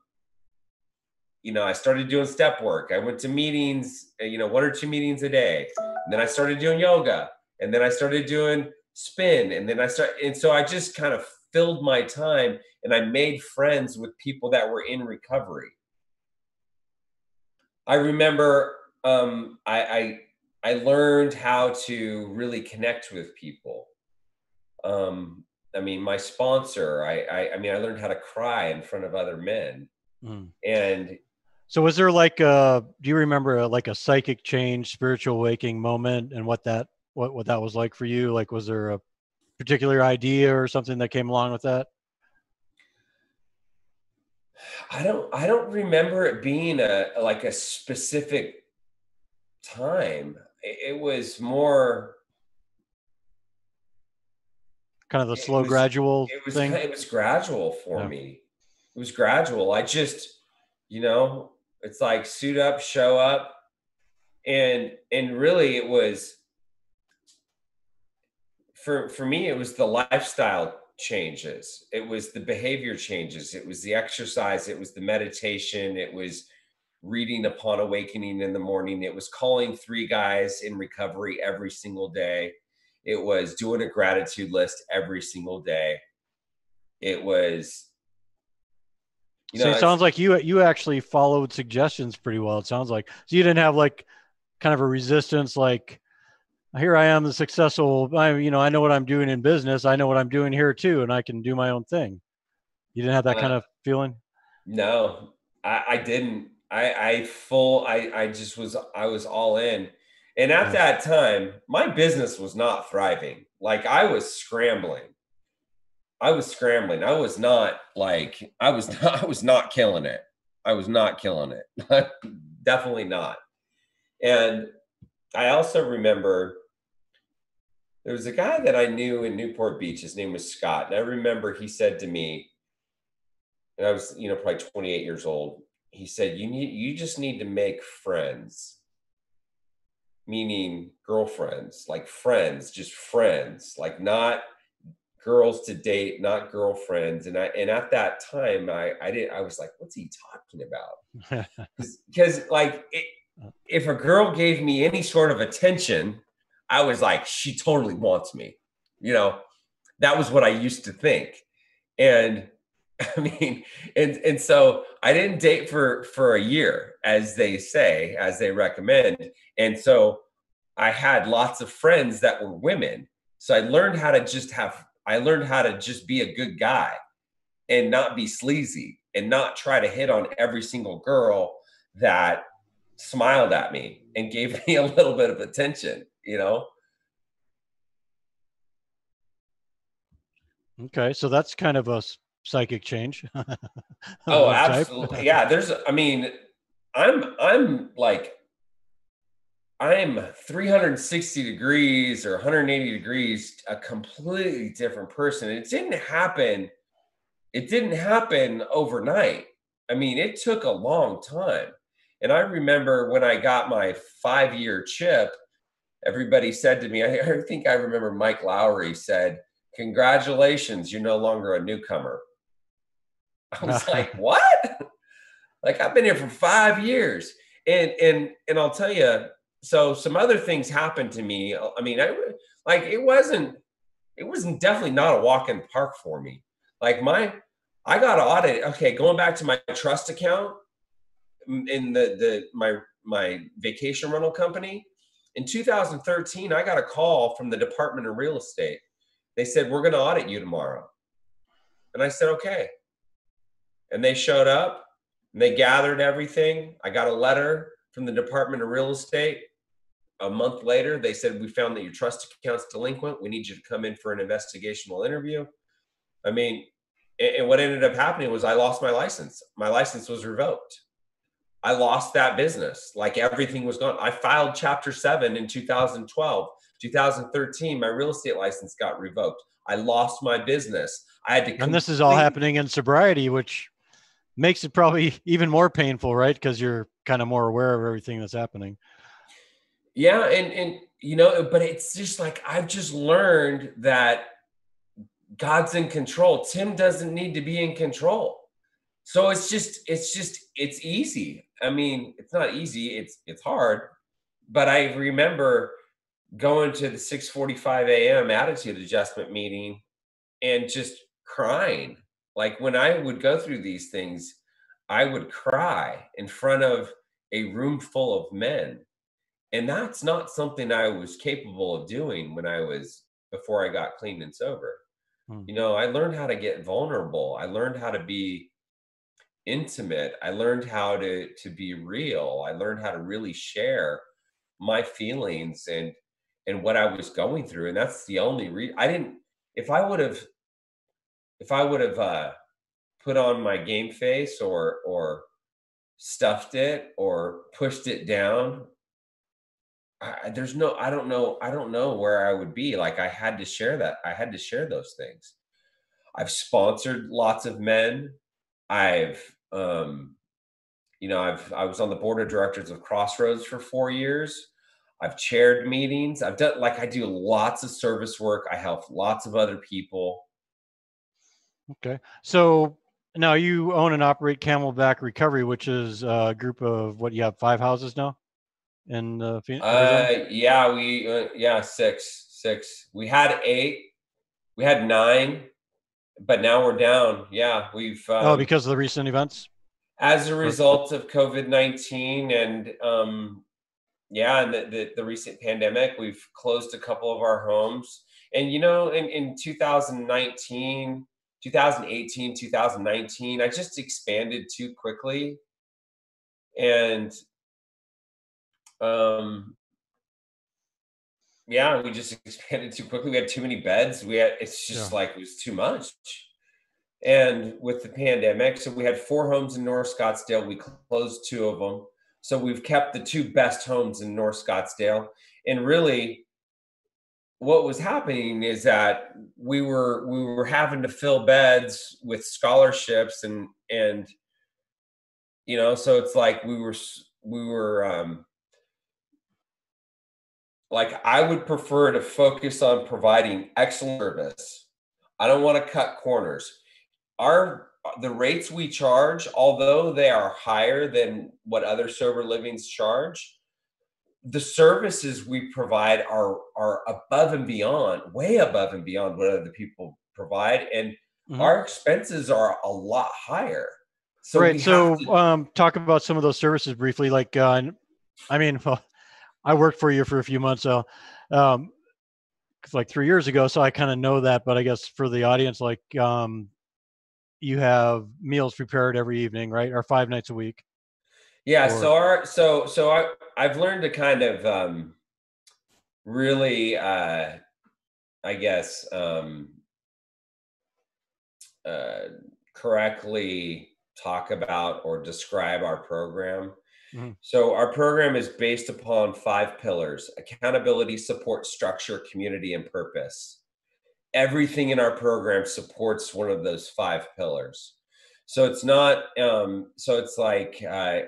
you know, I started doing step work. I went to meetings, uh, you know, one or two meetings a day. And then I started doing yoga. And then I started doing spin. And then I started, and so I just kind of filled my time and I made friends with people that were in recovery. I remember um, I, I, I learned how to really connect with people. Um, I mean, my sponsor, I, I, I mean, I learned how to cry in front of other men. Mm. And so, was there like a? Do you remember a, like a psychic change, spiritual waking moment, and what that what what that was like for you? Like, was there a particular idea or something that came along with that? I don't I don't remember it being a like a specific time. It, it was more kind of the slow was, gradual it was, thing. It was gradual for yeah. me. It was gradual. I just, you know, it's like suit up, show up, and and really it was for for me it was the lifestyle changes it was the behavior changes it was the exercise it was the meditation it was reading upon awakening in the morning it was calling three guys in recovery every single day it was doing a gratitude list every single day it was you know, so it sounds like you you actually followed suggestions pretty well it sounds like so you didn't have like kind of a resistance like here I am, the successful. I, you know, I know what I'm doing in business. I know what I'm doing here too, and I can do my own thing. You didn't have that uh, kind of feeling. No, I, I didn't. I, I full. I, I just was. I was all in, and at that time, my business was not thriving. Like I was scrambling. I was scrambling. I was not like I was. <laughs> Not, I was not killing it. I was not killing it. <laughs> Definitely not. And I also remember there was a guy that I knew in Newport Beach. His name was Scott. And I remember he said to me, and I was, you know, probably 28 years old. He said, You need you just need to make friends. Meaning girlfriends, like friends, just friends, like not girls to date, not girlfriends. And I and at that time I I didn't I was like, what's he talking about? <laughs> Because like it, if a girl gave me any sort of attention, I was like, she totally wants me. You know, that was what I used to think. And <laughs> I mean, and and so I didn't date for for a year, as they say, as they recommend. And so I had lots of friends that were women. So I learned how to just have I learned how to just be a good guy and not be sleazy and not try to hit on every single girl that smiled at me and gave <laughs> me a little bit of attention you know okay so that's kind of a psychic change <laughs> oh absolutely yeah there's i mean I'm I'm like I'm 360 degrees or 180 degrees a completely different person. It didn't happen. It didn't happen overnight. I mean, it took a long time. And I remember when I got my five year chip, everybody said to me, I, I think I remember Mike Lowry said, Congratulations, you're no longer a newcomer. <laughs> I was like, What? like I've been here for five years. And and and I'll tell you, so some other things happened to me. I mean, I like it wasn't it wasn't definitely not a walk in the park for me. Like my I got audited. Okay, going back to my trust account in the the my my vacation rental company in 2013, I got a call from the Department of Real Estate. They said we're going to audit you tomorrow, and I said okay. And they showed up and they gathered everything. I got a letter from the Department of Real Estate. A month later, they said, We found that your trust account's delinquent. We need you to come in for an investigational interview. I mean, and what ended up happening was I lost my license. My license was revoked. I lost that business. Like everything was gone. I filed Chapter 7 in 2012. 2013, my real estate license got revoked. I lost my business. I had to. And this is all happening in sobriety, which makes it probably <laughs> even more painful, right? Because you're kind of more aware of everything that's happening. Yeah, and and you know, but it's just like I've just learned that God's in control. Tim doesn't need to be in control. So it's just it's just it's easy. I mean, it's not easy, it's it's hard. But I remember going to the 6:45 a.m. attitude adjustment meeting and just crying. Like when I would go through these things, I would cry in front of a room full of men. And that's not something I was capable of doing when I was before I got clean and sober. Hmm. You know, I learned how to get vulnerable. I learned how to be intimate. I learned how to to be real. I learned how to really share my feelings and and what I was going through. And that's the only reason I didn't if I would have if I would have uh put on my game face or or stuffed it or pushed it down I, there's no i don't know i don't know where i would be. Like i had to share that i had to share those things. I've sponsored lots of men. I've um you know i've i was on the board of directors of crossroads for four years. I've chaired meetings. I've done like i do lots of service work. I help lots of other people okay so now you own and operate camelback recovery which is a group of what you have five houses now in uh, Phoenix? Uh, yeah, we uh, yeah six six. We had eight, we had nine, but now we're down. Yeah, we've um, oh because of the recent events. As a result of COVID nineteen and um, yeah, and the, the, the recent pandemic, we've closed a couple of our homes. And you know, in in 2019, 2018, 2019, I just expanded too quickly. And um, yeah, we just <laughs> expanded too quickly. We had too many beds. We had it's just yeah. like it was too much. And with the pandemic, so we had four homes in North Scottsdale. We closed two of them. So we've kept the two best homes in North Scottsdale. And really, what was happening is that we were we were having to fill beds with scholarships and and you know, so it's like we were we were um like I would prefer to focus on providing excellent service. I don't want to cut corners. Our the rates we charge, although they are higher than what other sober livings charge, the services we provide are are above and beyond, way above and beyond what other people provide, and mm-hmm. our expenses are a lot higher. So right. So, to- um, talk about some of those services briefly. Like, uh, I mean, <laughs> well, I worked for you for a few months, so um, like three years ago. So I kind of know that. But I guess for the audience, like um, you have meals prepared every evening, right, or five nights a week. Yeah. Or... so our so so I I've learned to kind of um, really, uh, I guess, um, uh, correctly talk about or describe our program Mm-hmm. So our program is based upon five pillars: accountability, support, structure, community, and purpose. Everything in our program supports one of those five pillars. So it's not. Um, so it's like uh,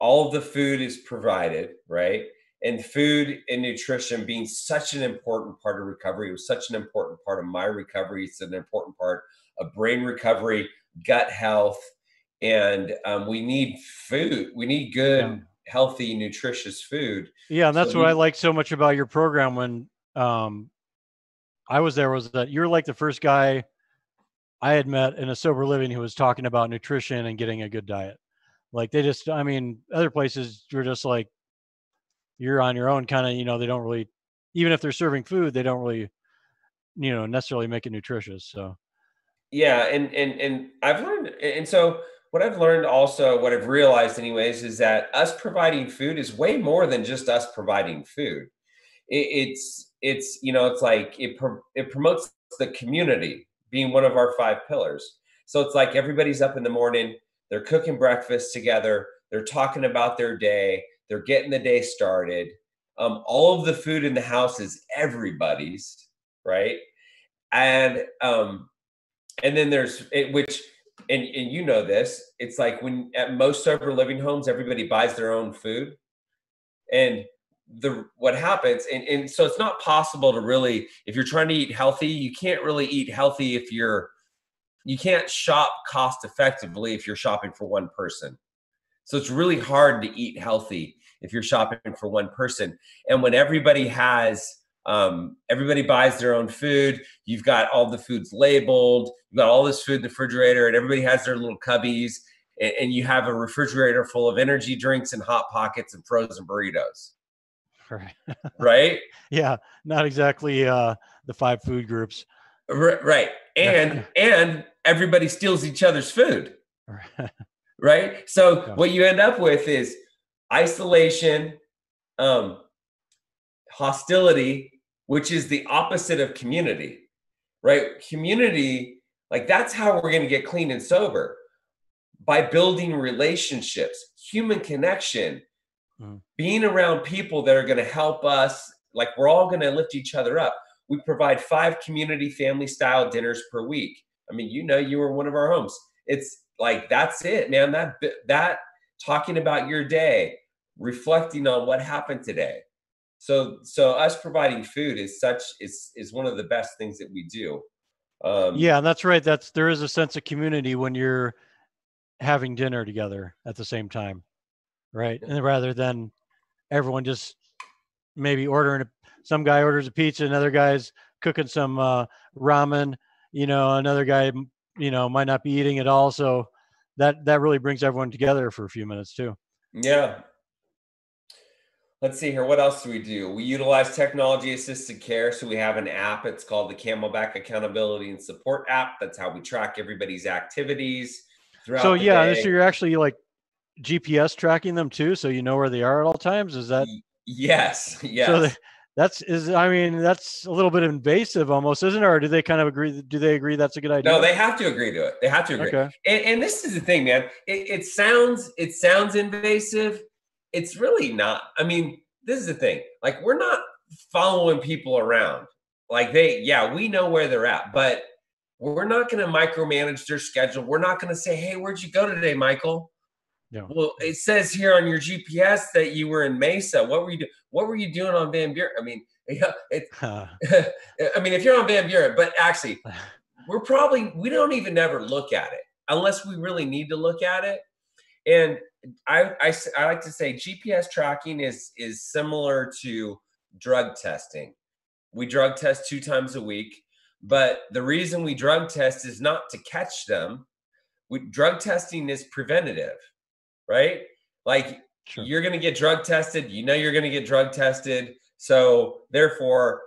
all of the food is provided, right? And food and nutrition being such an important part of recovery it was such an important part of my recovery. It's an important part of brain recovery, gut health, and um, we need food. We need good, yeah. healthy, nutritious food. Yeah, and that's so what we, I like so much about your program. When um, I was there, was that you're like the first guy I had met in a sober living who was talking about nutrition and getting a good diet. Like they just, I mean, other places you're just like you're on your own, kind of. You know, they don't really, even if they're serving food, they don't really, you know, necessarily make it nutritious. So. Yeah, and and and I've learned, and so what I've learned also, what I've realized, anyways, is that us providing food is way more than just us providing food. It, it's it's you know it's like it pro- it promotes the community being one of our five pillars. So it's like everybody's up in the morning, they're cooking breakfast together, they're talking about their day, they're getting the day started. Um, all of the food in the house is everybody's, right? And um, and then there's it, which and, and you know this, it's like when at most sober living homes, everybody buys their own food. And the what happens, and, and so it's not possible to really, if you're trying to eat healthy, you can't really eat healthy if you're you can't shop cost effectively if you're shopping for one person. So it's really hard to eat healthy if you're shopping for one person. And when everybody has um, everybody buys their own food. You've got all the foods labeled. You've got all this food in the refrigerator, and everybody has their little cubbies. And, and you have a refrigerator full of energy drinks and hot pockets and frozen burritos. <laughs> Right. right. Yeah. Not exactly uh, the five food groups. Right. And <laughs> and everybody steals each other's food. right. So what you end up with is isolation, um, hostility, which is the opposite of community, right? Community, like that's how we're going to get clean and sober by building relationships, human connection, mm. being around people that are going to help us. Like we're all going to lift each other up. We provide five community family style dinners per week. I mean, you know, you were one of our homes. It's like that's it, man. That that talking about your day, reflecting on what happened today so so us providing food is such is is one of the best things that we do um, yeah that's right that's there is a sense of community when you're having dinner together at the same time right and rather than everyone just maybe ordering a, some guy orders a pizza another guy's cooking some uh, ramen you know another guy you know might not be eating at all so that that really brings everyone together for a few minutes too yeah Let's see here. What else do we do? We utilize technology assisted care. So we have an app. It's called the Camelback Accountability and Support app. That's how we track everybody's activities throughout. So yeah, day. so you're actually like GPS tracking them too, so you know where they are at all times. Is that? Yes. Yes. So that's is. I mean, that's a little bit invasive, almost, isn't it? Or do they kind of agree? Do they agree that's a good idea? No, they have to agree to it. They have to agree. Okay. And, and this is the thing, man. It, it sounds it sounds invasive it's really not. I mean, this is the thing. Like, we're not following people around. Like, they, yeah, we know where they're at, but we're not going to micromanage their schedule. We're not going to say, hey, where'd you go today, Michael? Yeah. Well, it says here on your GPS that you were in Mesa. What were you doing? What were you doing on Van Buren? I mean, <laughs> yeah, it, <laughs> <laughs> I mean, if you're on Van Buren, but actually, we're probably we don't even ever look at it unless we really need to look at it. And I, I, I like to say GPS tracking is is similar to drug testing. We drug test two times a week, but the reason we drug test is not to catch them. We, drug testing is preventative, right? Like sure. you're going to get drug tested. You know you're going to get drug tested. So therefore,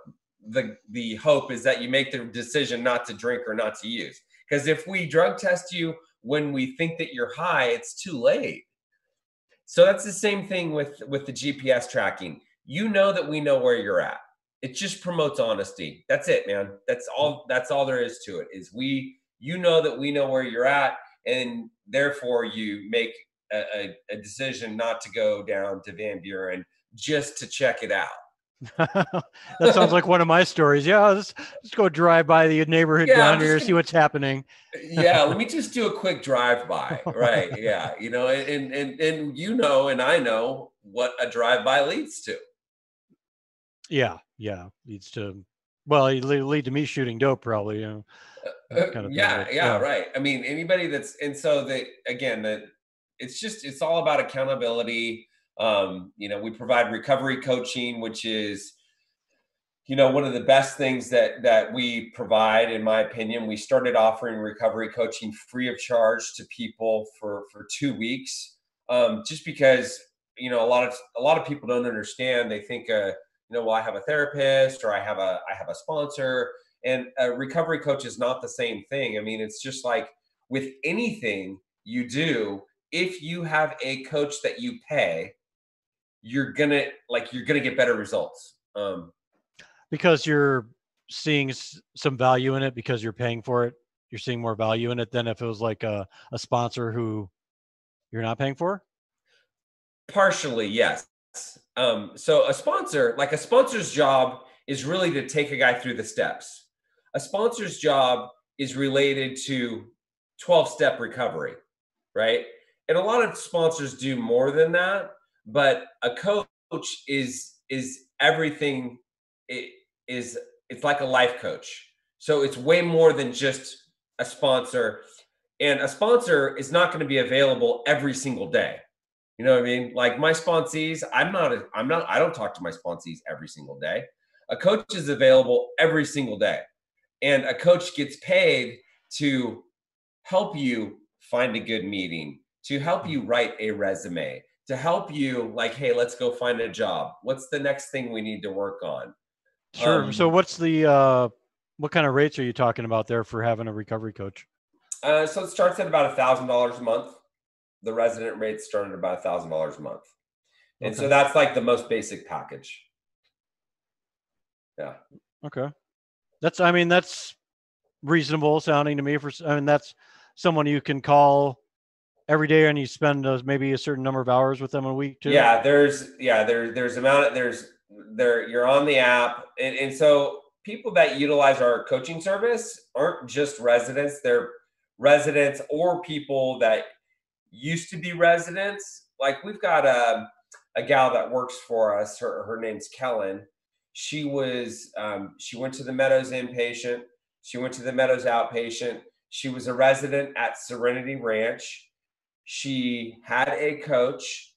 the the hope is that you make the decision not to drink or not to use. Because if we drug test you when we think that you're high, it's too late. So that's the same thing with with the GPS tracking. You know that we know where you're at. It just promotes honesty. That's it, man. That's all that's all there is to it. Is we you know that we know where you're at and therefore you make a, a decision not to go down to Van Buren just to check it out. <laughs> that sounds like one of my stories. Yeah, let's, let's go drive by the neighborhood yeah, down here, see what's happening. <laughs> yeah, let me <laughs> just do a quick drive by. Right. Yeah. You know, and and and you know, and I know what a drive by leads to. Yeah, yeah, leads to well, it lead to me shooting dope, probably. You know, uh, kind of yeah, yeah, yeah, right. I mean, anybody that's and so that again, that it's just it's all about accountability. Um, you know, we provide recovery coaching, which is you know one of the best things that that we provide in my opinion. We started offering recovery coaching free of charge to people for for two weeks um, just because you know a lot of a lot of people don't understand. They think uh, you know well i have a therapist or i have a i have a sponsor and a recovery coach is not the same thing. I mean it's just like with anything you do if you have a coach that you pay you're gonna like you're gonna get better results. Um because you're seeing some value in it because you're paying for it you're seeing more value in it than if it was like a, a sponsor who you're not paying for? Partially yes. Um so a sponsor like a sponsor's job is really to take a guy through the steps. A sponsor's job is related to 12 step recovery right and a lot of sponsors do more than that but a coach is is everything it is it's like a life coach. So it's way more than just a sponsor. And a sponsor is not going to be available every single day. You know what i mean? Like my sponsees i'm not i'm not i don't talk to my sponsees every single day. A coach is available every single day. And a coach gets paid to help you find a good meeting to help you write a resume to help you like hey let's go find a job. What's the next thing we need to work on? Sure. Um, so what's the uh what kind of rates are you talking about there for having a recovery coach? Uh, so it starts at about a thousand dollars a month. The resident rates start at about a thousand dollars a month. And okay. so that's like the most basic package. Yeah. Okay. That's i mean that's reasonable sounding to me for i mean that's someone you can call every day and you spend maybe a certain number of hours with them a week too? Yeah there's yeah there there's amount of, there's there you're on the app. And, and so people that utilize our coaching service aren't just residents they're residents or people that used to be residents. Like we've got a, a gal that works for us her, her name's kellen. She was um, she went to the meadows inpatient. She went to the meadows outpatient. She was a resident at serenity ranch she had a coach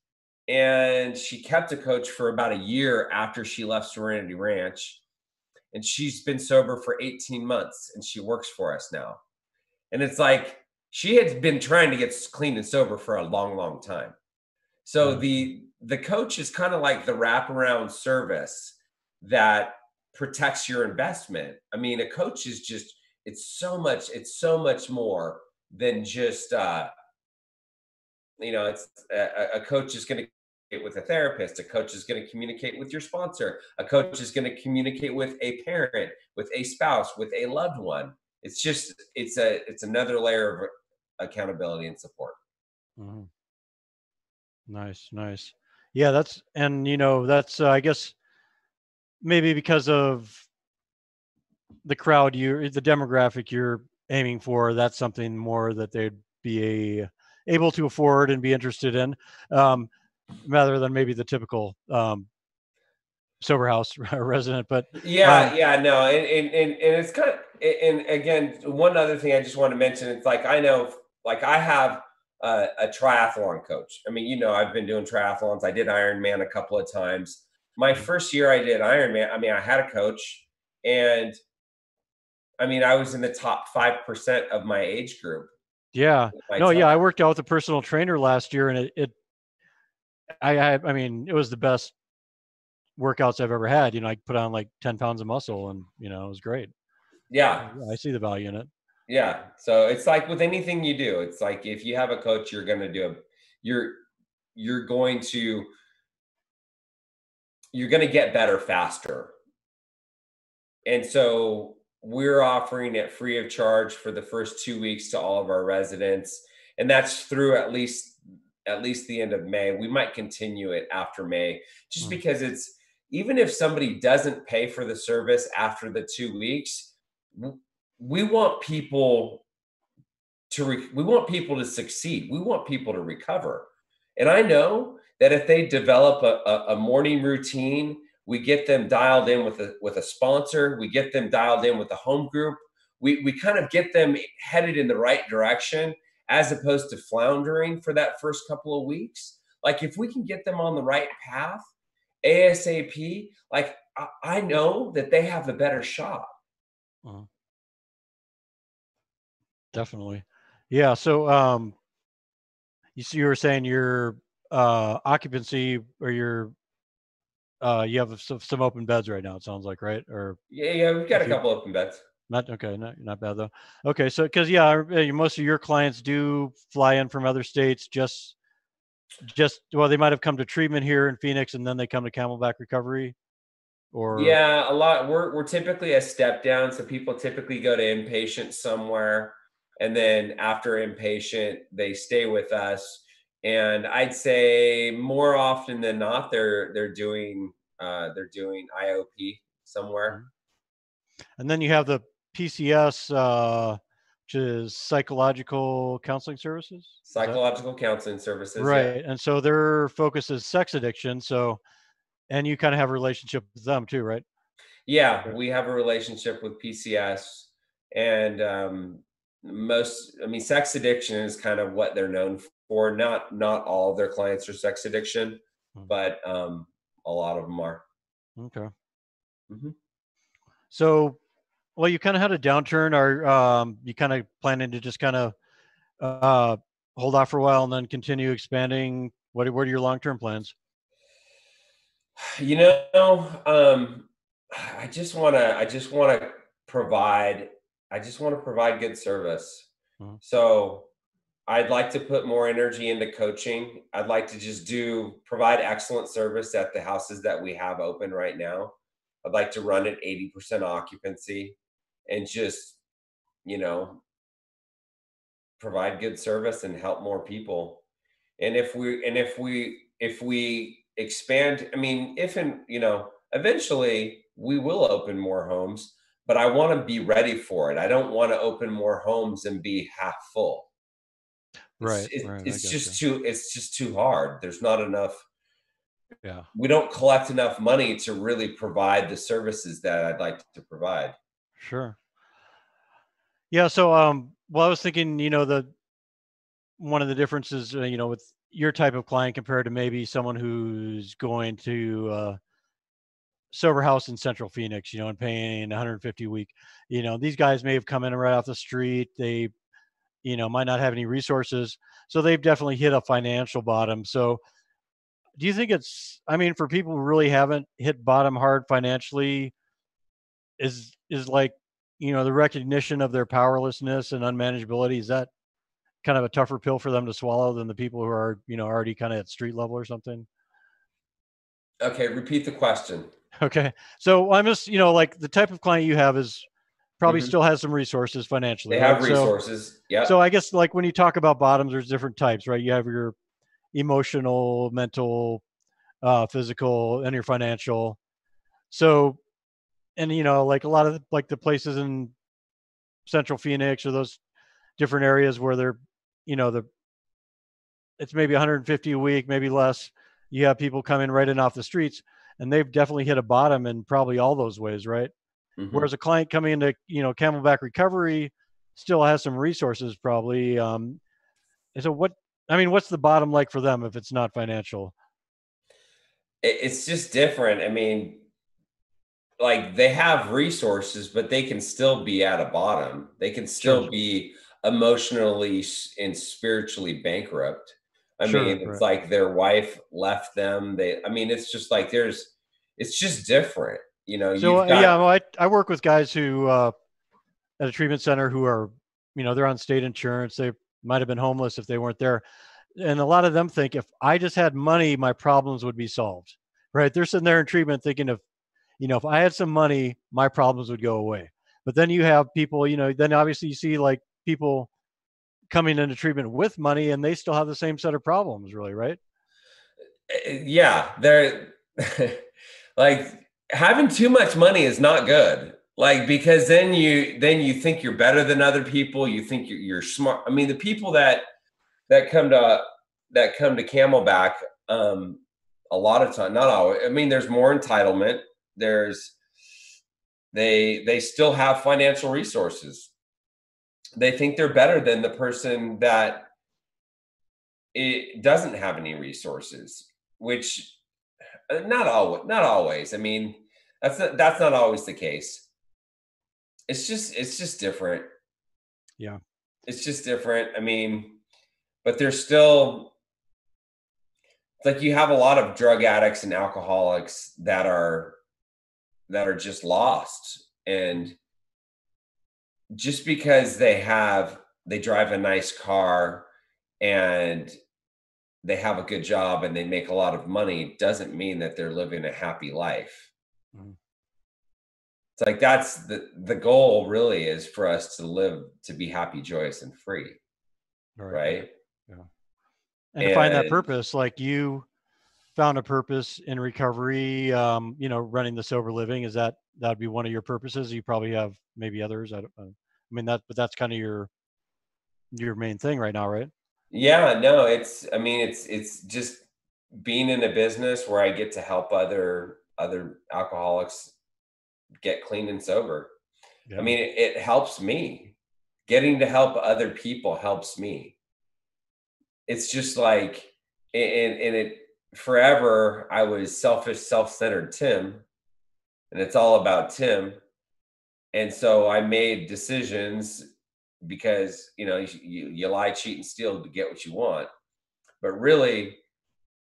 and she kept a coach for about a year after she left Serenity Ranch. And she's been sober for 18 months and she works for us now. And it's like she had been trying to get clean and sober for a long, long time. So the the coach is kind of like the wraparound service that protects your investment. I mean, a coach is just it's so much, it's so much more than just uh you know, it's a, a coach is going to with a therapist a coach is going to communicate with your sponsor a coach is going to communicate with a parent with a spouse with a loved one. It's just it's a it's another layer of accountability and support. Mm-hmm. nice nice. Yeah that's and you know that's uh, i guess maybe because of the crowd you the demographic you're aiming for that's something more that they'd be a able to afford and be interested in, um, rather than maybe the typical um, sober house <laughs> resident. But yeah, um, yeah, no, and, and and and it's kind of and again, one other thing I just want to mention, it's like I know, like I have a, a triathlon coach. I mean, you know, I've been doing triathlons. I did Ironman a couple of times. My mm-hmm. first year I did Ironman, I mean, I had a coach, and I mean, I was in the top five percent of my age group yeah. No, yeah, I worked out with a personal trainer last year, and it, it I, I, I mean, it was the best workouts I've ever had. You know, I put on like ten pounds of muscle, and you know, it was great. Yeah, I see the value in it. Yeah, so it's like with anything you do, it's like if you have a coach, you're going to do a, you're you're going to you're going to get better faster. And so we're offering it free of charge for the first two weeks to all of our residents. And that's through at least at least the end of May. We might continue it after May, just Mm. because it's even if somebody doesn't pay for the service after the two weeks, we want people to re- we want people to succeed. We want people to recover. And I know that if they develop a, a, a morning routine, we get them dialed in with a with a sponsor, we get them dialed in with a home group, we we kind of get them headed in the right direction as opposed to floundering for that first couple of weeks. Like if we can get them on the right path ASAP, like I, I know that they have a better shot. uh-huh. Definitely. Yeah. So, um, you see, you were saying your uh, occupancy or your uh, you have some, some open beds right now. It sounds like, right? Or Yeah, yeah, we've got a you- couple open beds. not? Okay, not not bad though. Okay, so because yeah, uh, most of your clients do fly in from other states. Just, just well, they might have come to treatment here in Phoenix, and then they come to Camelback Recovery. Or Yeah, a lot. We're we're typically a step down, so people typically go to inpatient somewhere, and then after inpatient, they stay with us. And I'd say more often than not, they're they're doing uh, they're doing IOP somewhere. and then you have the PCS, uh, which is psychological counseling services. Psychological counseling services. yeah. right and so their focus is sex addiction so and you kind of have a relationship with them too right Yeah, we have a relationship with PCS, and um, most. I mean, sex addiction is kind of what they're known for. Not not all of their clients are sex addiction, Mhm. but um, a lot of them are. okay Mhm. so well you kind of had a downturn are um you kind of planning to just kind of uh hold off for a while and then continue expanding what are, what are your long-term plans You know, um, I just want to. I just want to provide. I just want to provide good service. Mhm. So, I'd like to put more energy into coaching. I'd like to just do provide excellent service at the houses that we have open right now. I'd like to run at eighty percent occupancy, and just, you know, provide good service and help more people and if we and if we if we expand i mean if and you know eventually we will open more homes but i want to be ready for it i don't want to open more homes and be half full right it's, right it's just gotcha. too it's just too hard there's not enough yeah we don't collect enough money to really provide the services that i'd like to provide Sure. Yeah. So, um, well, I was thinking, you know, the one of the differences, uh, you know, with your type of client compared to maybe someone who's going to uh, sober house in Central Phoenix, you know, and paying 150 a week. You know, these guys may have come in right off the street. They, you know, might not have any resources, so they've definitely hit a financial bottom. So, do you think it's? I mean, for people who really haven't hit bottom hard financially, is is like you know the recognition of their powerlessness and unmanageability is that kind of a tougher pill for them to swallow than the people who are you know already kind of at street level or something okay repeat the question okay so i'm just you know like the type of client you have is probably Mhm. still has some resources financially they have right? So- resources. Yeah so i guess like when you talk about bottoms there's different types right? You have your emotional mental uh physical and your financial. So and you know like a lot of like the places in central phoenix or those different areas where they're you know the it's maybe 150 a week maybe less. You have people coming right in off the streets and they've definitely hit a bottom in probably all those ways right Mhm. whereas a client coming into you know camelback recovery still has some resources probably um and so what i mean what's the bottom like for them if it's not financial it's just different. I mean, like they have resources, but they can still be at a bottom. They can still Sure. be emotionally and spiritually bankrupt. I Sure, mean, it's right. like their wife left them. They, I mean, it's just like there's, it's just different. You know, so uh, got, yeah well, I, I work with guys who uh at a treatment center who are you know they're on state insurance. They might have been homeless if they weren't there. And a lot of them think if i just had money my problems would be solved right? They're sitting there in treatment thinking if you know if i had some money my problems would go away. But then you have people you know then obviously you see like people coming into treatment with money and they still have the same set of problems really right? Eh, yeah they're <laughs> like having too much money is not good. Like because then you then you think you're better than other people. You think you're, you're smart. I mean the people that that come to that come to camelback um a lot of time not always i mean there's more entitlement. There's they they still have financial resources. They think they're better than the person that it doesn't have any resources which Uh, not always not always. I mean that's not, that's not always the case. It's just it's just different. Yeah. It's just different. I mean but there's still it's like you have a lot of drug addicts and alcoholics that are that are just lost. And just because they have they drive a nice car and they have a good job and they make a lot of money doesn't mean that they're living a happy life. Mm-hmm. it's like that's the the goal really is for us to live to be happy joyous and free. Right, right? yeah. And, and to find that purpose like you found a purpose in recovery um, you know running the sober living is that that'd be one of your purposes? You probably have maybe others i, don't, I mean that but that's kind of your your main thing right now right yeah no it's i mean it's it's just being in a business where i get to help other other alcoholics get clean and sober yeah. i mean it, it helps me getting to help other people helps me it's just like and, and it forever I was selfish, self-centered Tim, and it's all about Tim. And so I made decisions because you know you, you lie, cheat, and steal to get what you want. But really,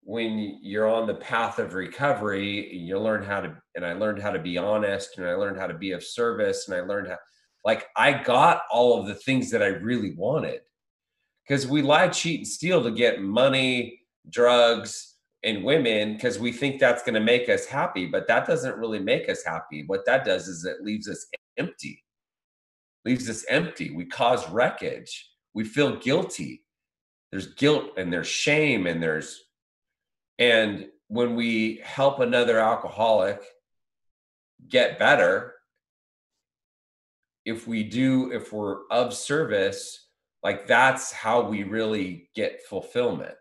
when you're on the path of recovery, you learn how to, and I learned how to be honest, and I learned how to be of service, and I learned how, like, I got all of the things that I really wanted. Because we lie, cheat, and steal to get money, drugs, and women because we think that's going to make us happy, but that doesn't really make us happy. What that does is it leaves us empty, leaves us empty. We cause wreckage. We feel guilty. There's guilt and there's shame and there's, and when we help another alcoholic get better, if we do, if we're of service, like that's how we really get fulfillment.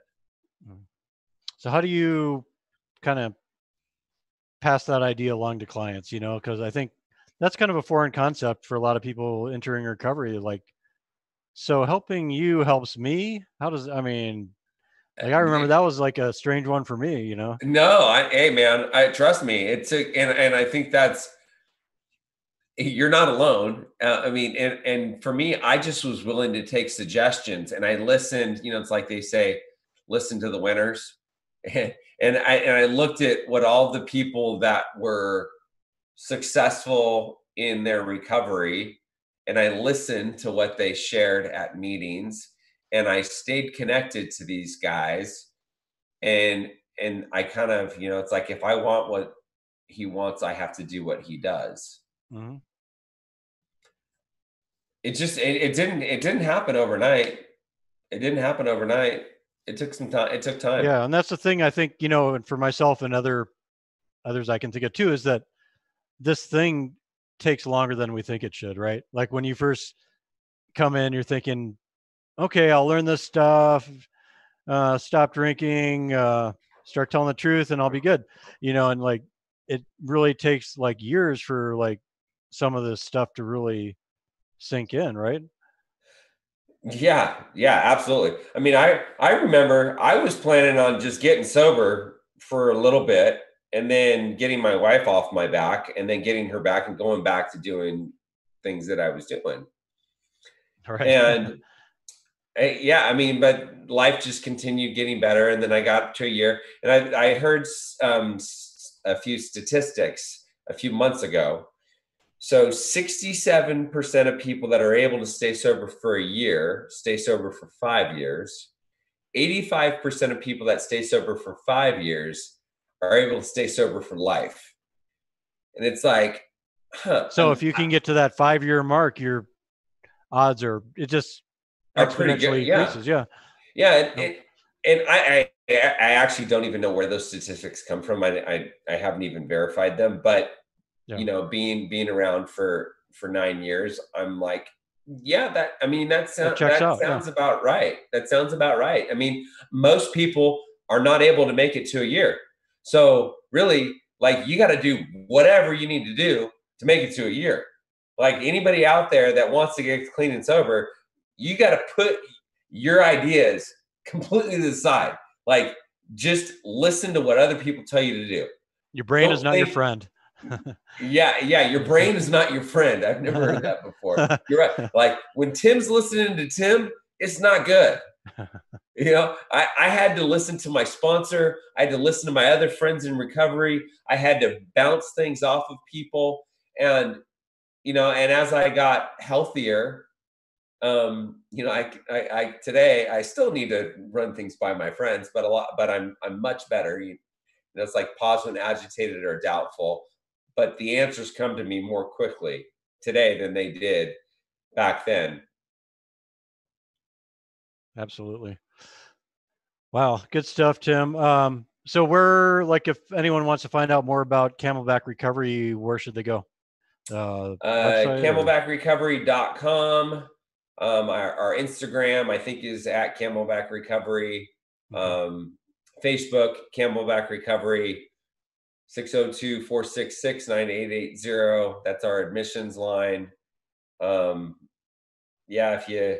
Mm-hmm. So how do you kind of pass that idea along to clients, you know, because I think that's kind of a foreign concept for a lot of people entering recovery. Like, so helping you helps me. How does, I mean, like I remember that was like a strange one for me, you know? No, I, hey man, I trust me. It's a, and, and I think that's, you're not alone. Uh, I mean, and, and for me, I just was willing to take suggestions and I listened, you know, it's like they say, listen to the winners <laughs> and, and I and I looked at what all the people that were successful in their recovery and I listened to what they shared at meetings and I stayed connected to these guys and and I kind of you know it's like if I want what he wants I have to do what he does. Mm-hmm. It just it, it didn't it didn't happen overnight. It didn't happen overnight it took some time. It took time. Yeah, and that's the thing I think you know, and for myself and other others I can think of too, is that this thing takes longer than we think it should. Right? Like when you first come in, you're thinking, okay, I'll learn this stuff, uh, stop drinking, uh, start telling the truth, and I'll be good. You know, and like it really takes like years for like some of this stuff to really sink in, right? Yeah, yeah, absolutely. I mean, I I remember I was planning on just getting sober for a little bit and then getting my wife off my back and then getting her back and going back to doing things that I was doing. Right. And <laughs> yeah, I mean, but life just continued getting better, and then I got to a year, and I I heard um, a few statistics a few months ago so 67% of people that are able to stay sober for a year stay sober for five years. 85% of people that stay sober for five years are able to stay sober for life. And it's like, huh. So if you can get to that five year mark, your odds are it just are exponentially Yeah, increases. Yeah. yeah, and, and, and I, I I actually don't even know where those statistics come from. I I, I haven't even verified them, but Yeah. you know, being being around for for nine years, I'm like, yeah, that I mean that sounds checks that out, yeah. sounds about right. That sounds about right. I mean, most people are not able to make it to a year, so really, like, you got to do whatever you need to do to make it to a year. Like anybody out there that wants to get clean and sober, you got to put your ideas completely to the side. Like, just listen to what other people tell you to do. Your brain Don't is not your friend. <laughs> Yeah, yeah, your brain is not your friend. I've never heard that <laughs> before. You're right. Like when Tim's listening to Tim, it's not good. <laughs> You know, I, I had to listen to my sponsor. I had to listen to my other friends in recovery. I had to bounce things off of people. And, you know, and as I got healthier, um, you know, I, I, I today I still need to run things by my friends, but a lot, but I'm I'm much better. You know, it's like positive and agitated or doubtful, but the answers come to me more quickly today than they did back then. Absolutely. Wow, good stuff, Tim. Um, so where, like, if anyone wants to find out more about Camelback Recovery, where should they go? Uh, Uh, camelbackrecovery.com. Um, our, our Instagram, I think, is at Camelback Recovery. Mhm. Um, Facebook, Camelback Recovery, 602 466 9880. That's our admissions line. Um, yeah, if you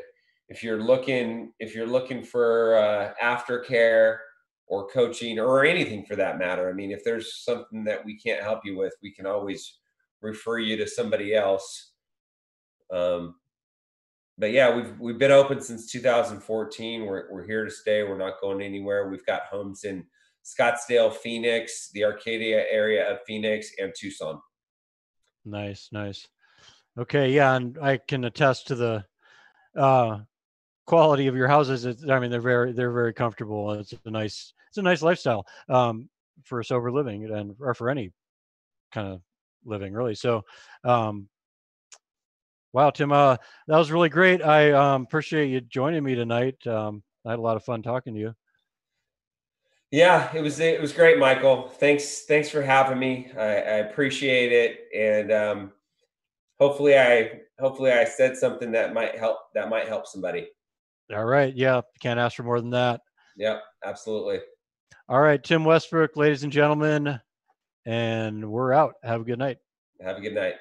if you're looking if you're looking for uh, aftercare or coaching or anything for that matter, I mean, if there's something that we can't help you with, we can always refer you to somebody else. Um, but yeah, we've we've been open since 2014. We're we're here to stay. We're not going anywhere. We've got homes in Scottsdale, Phoenix, the Arcadia area of Phoenix, and Tucson. Nice, nice. Okay, yeah, and I can attest to the uh, quality of your houses. I mean, they're very, they're very comfortable. It's a nice, it's a nice lifestyle um, for sober living and or for any kind of living, really. So, um, wow, Tim, uh, that was really great. I um, appreciate you joining me tonight. Um, I had a lot of fun talking to you. Yeah, it was it was great, Michael. Thanks thanks for having me. I, I appreciate it, and um, hopefully I hopefully I said something that might help that might help somebody. All right, yeah, can't ask for more than that. Yep, absolutely. All right, Tim Westbrook, ladies and gentlemen, and we're out. Have a good night. Have a good night.